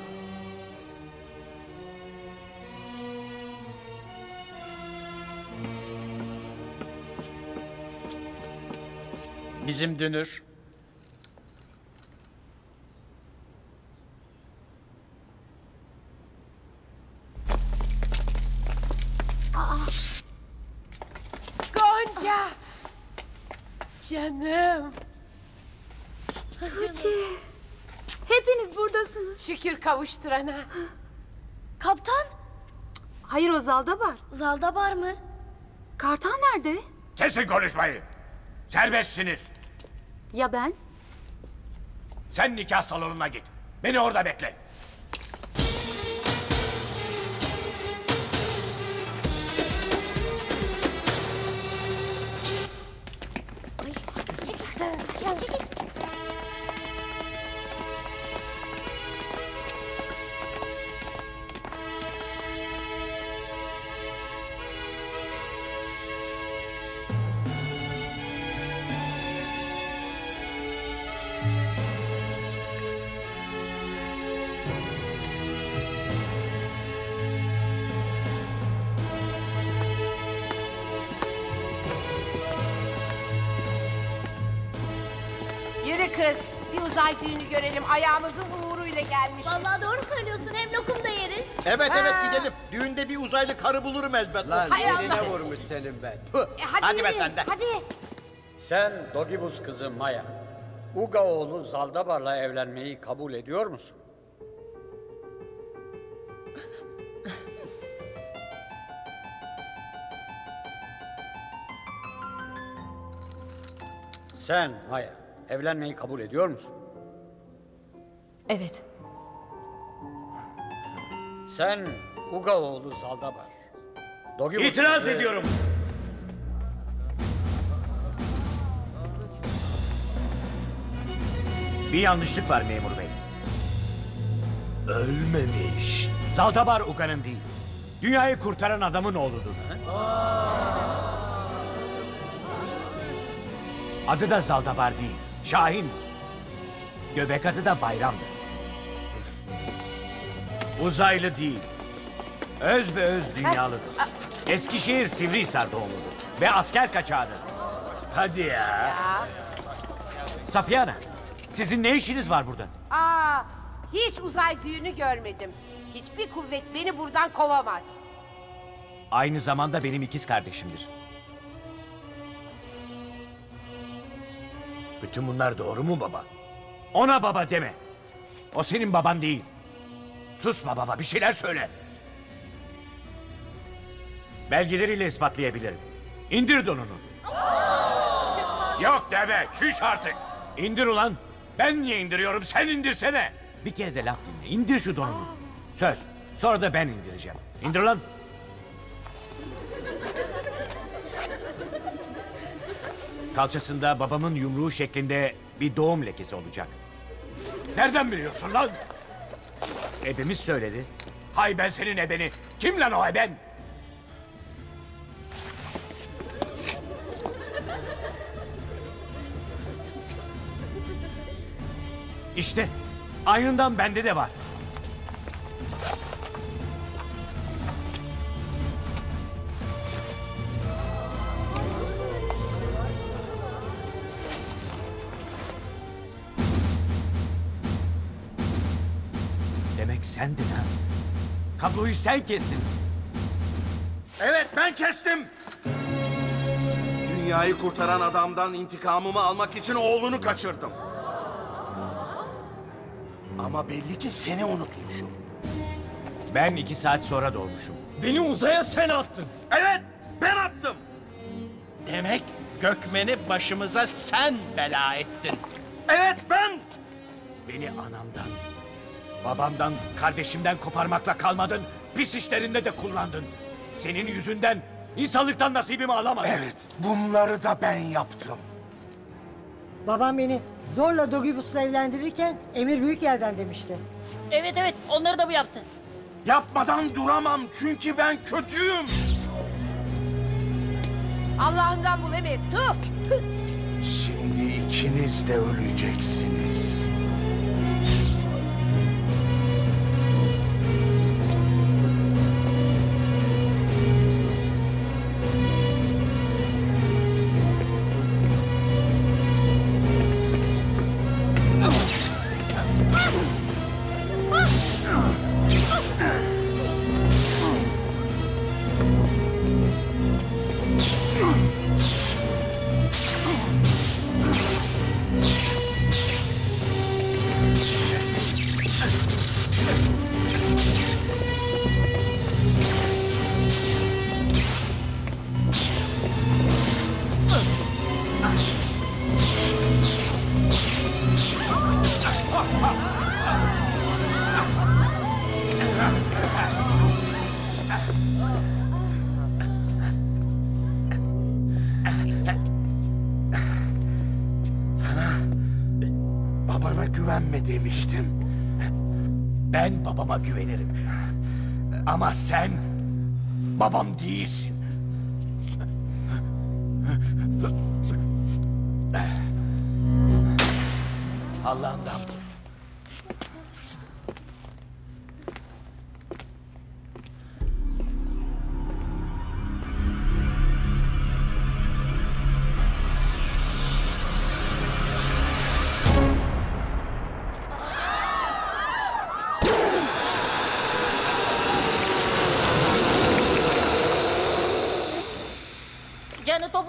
Bizim dünür. Gonca! Canım. Tuğçe. Hepiniz buradasınız. Şükür kavuşturana. Kaptan. Hayır o Zaldabar. Zaldabar mı? Kartal nerede? Kesin konuşmayı. Serbestsiniz. Ya ben? Sen nikah salonuna git. Beni orada bekle. Karı bulurum elbet. Lan Hay Allah. vurmuş senin be. hadi, hadi be sen de. Hadi. Sen Dogibus kızı Maya. Uga oğlu Zaldabar'la evlenmeyi kabul ediyor musun? Sen Maya, evlenmeyi kabul ediyor musun? Evet. Sen Uga oğlu Zaldabar. Dogi İtiraz Uçmaz'ı- ediyorum. Bir yanlışlık var memur bey. Ölmemiş. Zaldabar Uga'nın değil. Dünyayı kurtaran adamın oğludur. Adı da Zaldabar değil. Şahin. Göbek adı da Bayram'dır. Uzaylı değil. Öz be öz dünyalıdır. Eskişehir Sivrihisar doğumludur. Ve asker kaçağıdır. Hadi ya. Safiye Ana, sizin ne işiniz var burada? Aa, hiç uzay düğünü görmedim. Hiçbir kuvvet beni buradan kovamaz. Aynı zamanda benim ikiz kardeşimdir. Bütün bunlar doğru mu baba? Ona baba deme. O senin baban değil. Susma baba, bir şeyler söyle. Belgeleriyle ispatlayabilirim. İndir donunu. Yok deve, çüş artık. İndir ulan. Ben niye indiriyorum, sen indirsene. Bir kere de laf dinle, indir şu donunu. Söz, sonra da ben indireceğim. İndir ulan. Kalçasında babamın yumruğu şeklinde bir doğum lekesi olacak. Nereden biliyorsun lan? Ebemiz söyledi. Hay ben senin ebeni. Kim lan o eben? İşte aynından bende de var. Demek sendin ha. Kabloyu sen kestin. Evet ben kestim. Dünyayı kurtaran adamdan intikamımı almak için oğlunu kaçırdım. Ama belli ki seni unutmuşum. Ben iki saat sonra doğmuşum. Beni uzaya sen attın. Evet ben attım. Demek Gökmen'i başımıza sen bela ettin. Evet ben. Beni anamdan, babamdan, kardeşimden koparmakla kalmadın. Pis işlerinde de kullandın. Senin yüzünden insanlıktan nasibimi alamadım. Evet bunları da ben yaptım. Babam beni zorla Dogibus'la evlendirirken emir büyük yerden demişti. Evet evet onları da bu yaptı. Yapmadan duramam çünkü ben kötüyüm. Allah'ından bul Emir. Tuh. Şimdi ikiniz de öleceksiniz. Babama güvenirim. Ama sen babam değilsin.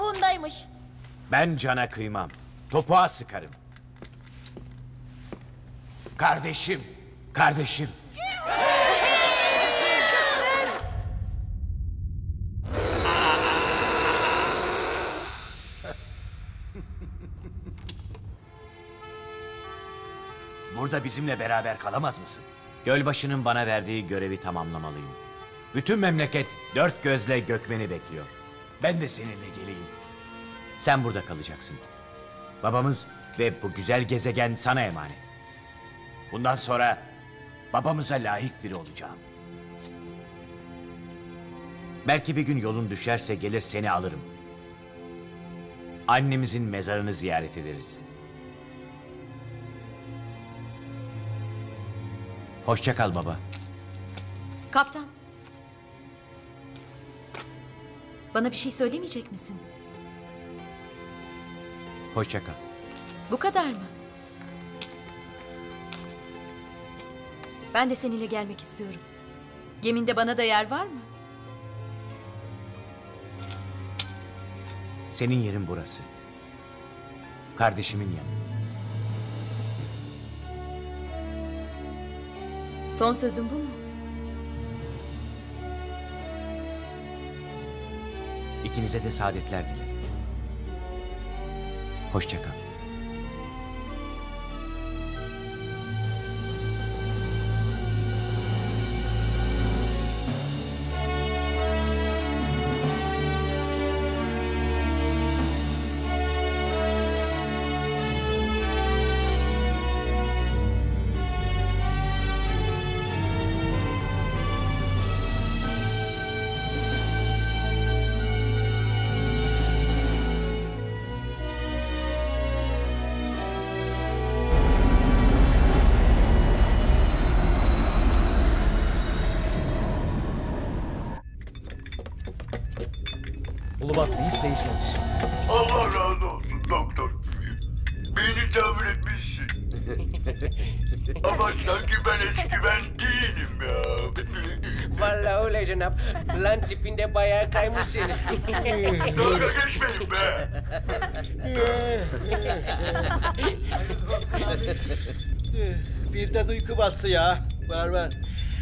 Canı topuğundaymış. Ben cana kıymam. Topuğa sıkarım. Kardeşim, kardeşim. Burada bizimle beraber kalamaz mısın? Gölbaşı'nın bana verdiği görevi tamamlamalıyım. Bütün memleket dört gözle Gökmen'i bekliyor. Ben de seninle geleyim. Sen burada kalacaksın. Babamız ve bu güzel gezegen sana emanet. Bundan sonra babamıza layık biri olacağım. Belki bir gün yolun düşerse gelir seni alırım. Annemizin mezarını ziyaret ederiz. Hoşça kal baba. Kaptan. Bana bir şey söylemeyecek misin? Hoşça kal. Bu kadar mı? Ben de seninle gelmek istiyorum. Geminde bana da yer var mı? Senin yerin burası. Kardeşimin yanı. Son sözün bu mu? İkinize de saadetler dilerim. Hoşça kal. Değişmemiş. Allah razı olsun doktor. Beni tamir etmişsin. Ama sanki ben eski ben değilim ya. Vallahi öyle cenap. Lan tipinde bayağı kaymışsın. Dalga geçmeyin be. Birden uyku bastı ya. Var var.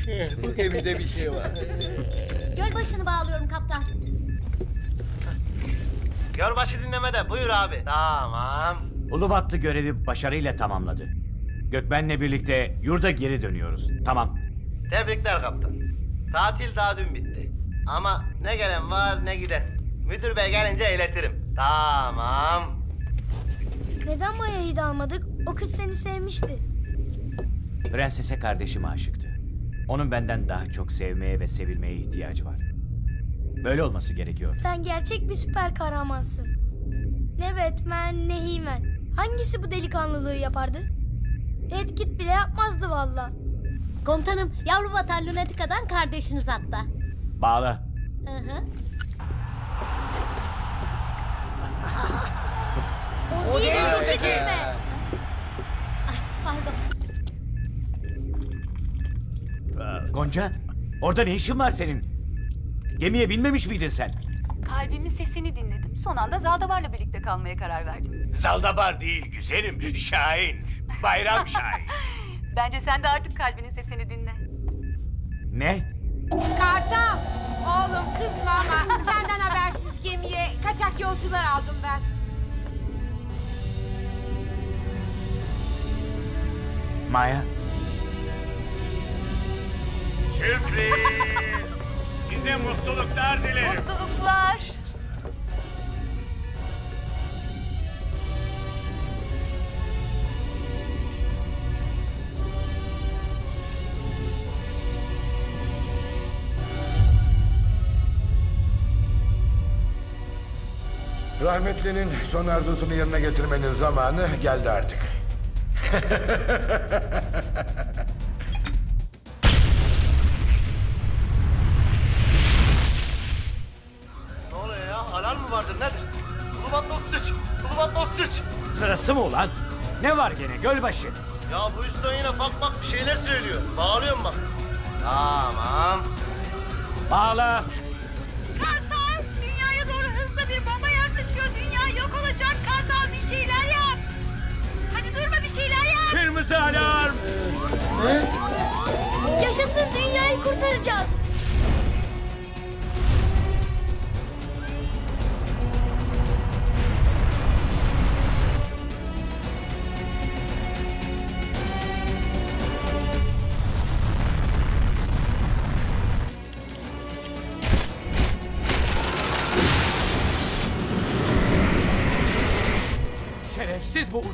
Bu gemide bir şey var. Gölbaşını bağlıyorum kaptan. Gölbaşı dinlemede buyur abi. Tamam. Ulubatlı görevi başarıyla tamamladı. Gökmen'le birlikte yurda geri dönüyoruz. Tamam. Tebrikler kaptan. Tatil daha dün bitti. Ama ne gelen var ne giden. Müdür bey gelince iletirim. Tamam. Neden Maya'yı da almadık? O kız seni sevmişti. Prensese kardeşim aşıktı. Onun benden daha çok sevmeye ve sevilmeye ihtiyacı var. Böyle olması gerekiyor. Sen gerçek bir süper kahramansın. Ne Batman ne He-Man. Hangisi bu delikanlılığı yapardı? Red Kit bile yapmazdı valla. Komutanım yavru vatan Lunatica'dan kardeşiniz hatta. Bağla. Hı hı. O, değil, değil, öteki mi? Pardon. Gonca, orada ne işin var senin? Gemiye binmemiş miydin sen? Kalbimin sesini dinledim. Son anda Zaldabar'la birlikte kalmaya karar verdim. Zaldabar değil güzelim, Şahin. Bayram Şahin. Bence sen de artık kalbinin sesini dinle. Ne? Kartal! Oğlum kızma ama senden habersiz gemiye kaçak yolcular aldım ben. Maya, Sürpriz! Size mutluluklar dilerim. Mutluluklar. Rahmetlinin son arzusunu yerine getirmenin zamanı geldi artık. vardır nedir? Ulubat Noktuç! Ulubat Noktuç! sırası mı ulan? Ne var gene gölbaşı? Ya bu üstten yine bak bak bir şeyler söylüyor. Bağlıyorum bak. Tamam. Bağla. Kartal! Dünyaya doğru hızlı bir bomba yaklaşıyor. Dünya yok olacak. Kartal bir şeyler yap. Hadi durma bir şeyler yap. Kırmızı alarm! Yaşasın dünyayı kurtaracağız.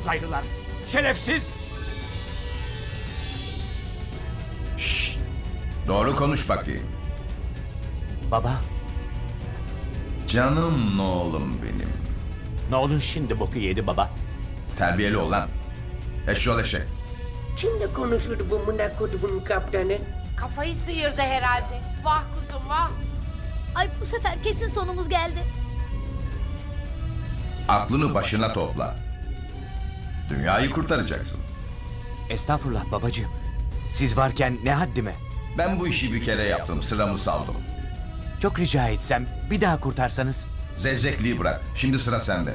Uzaylılar. Şerefsiz. Doğru konuş bakayım. Baba. Canım oğlum benim. Ne olun şimdi boku yedi baba. Terbiyeli ol lan. Eşyol eşek. Kimle konuşuyordu bu mına kodumun kaptanı? Kafayı sıyırdı herhalde. Vah kuzum vah. Ay bu sefer kesin sonumuz geldi. Aklını başına topla. Dünyayı kurtaracaksın. Estağfurullah babacığım. Siz varken ne haddime? Ben bu işi bir kere yaptım, sıramı saldım. Çok rica etsem bir daha kurtarsanız. Zevzekliği bırak, şimdi sıra sende.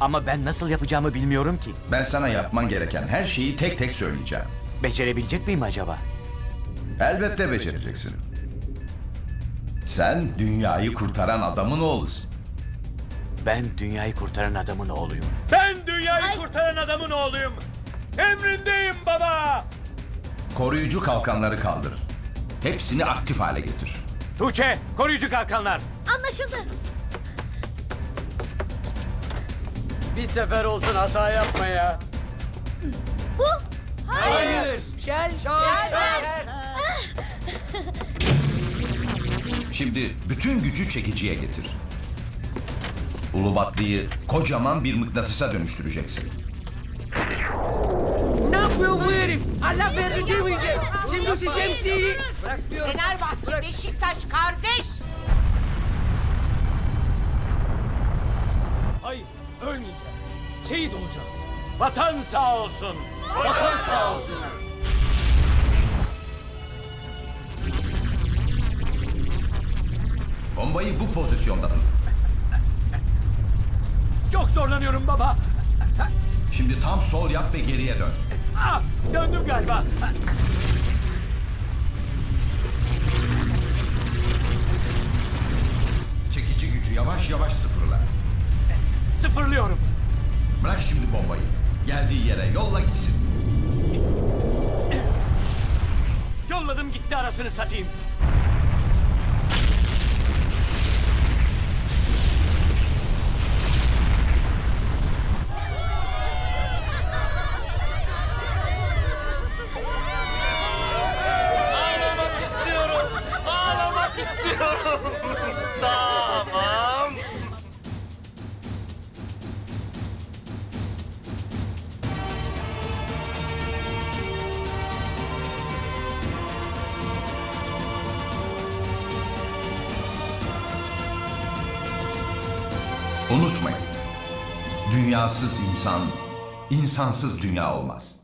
Ama ben nasıl yapacağımı bilmiyorum ki. Ben sana yapman gereken her şeyi tek tek söyleyeceğim. Becerebilecek miyim acaba? Elbette becereceksin. Sen dünyayı kurtaran adamın oğlusun. Ben dünyayı kurtaran adamın oğluyum. Ben dünyayı kurtaran adamın oğluyum. Emrindeyim baba. Koruyucu kalkanları kaldır. Hepsini aktif hale getir. Tuğçe, koruyucu kalkanlar. Anlaşıldı. Bir sefer olsun hata yapma ya. Bu? Hayır. Şel. Şimdi bütün gücü çekiciye getir. Ulubatlı'yı kocaman bir mıknatısa dönüştüreceksin. Ne yapıyor bu herif? Allah verir demeyecek. Şimdi şu şemsiyeyi... Fenerbahçe, Beşiktaş kardeş. Hayır, ölmeyeceğiz. Şehit olacağız. Vatan sağ olsun. Vatan sağ olsun. Bombayı bu pozisyonda tut. Çok zorlanıyorum baba. Şimdi tam sol yap ve geriye dön. Ah, döndüm galiba. Çekici gücü yavaş yavaş sıfırla. Sıfırlıyorum. Bırak şimdi bombayı. Geldiği yere yolla gitsin. Yolladım gitti arasını satayım. Dünyasız insan, insansız dünya olmaz.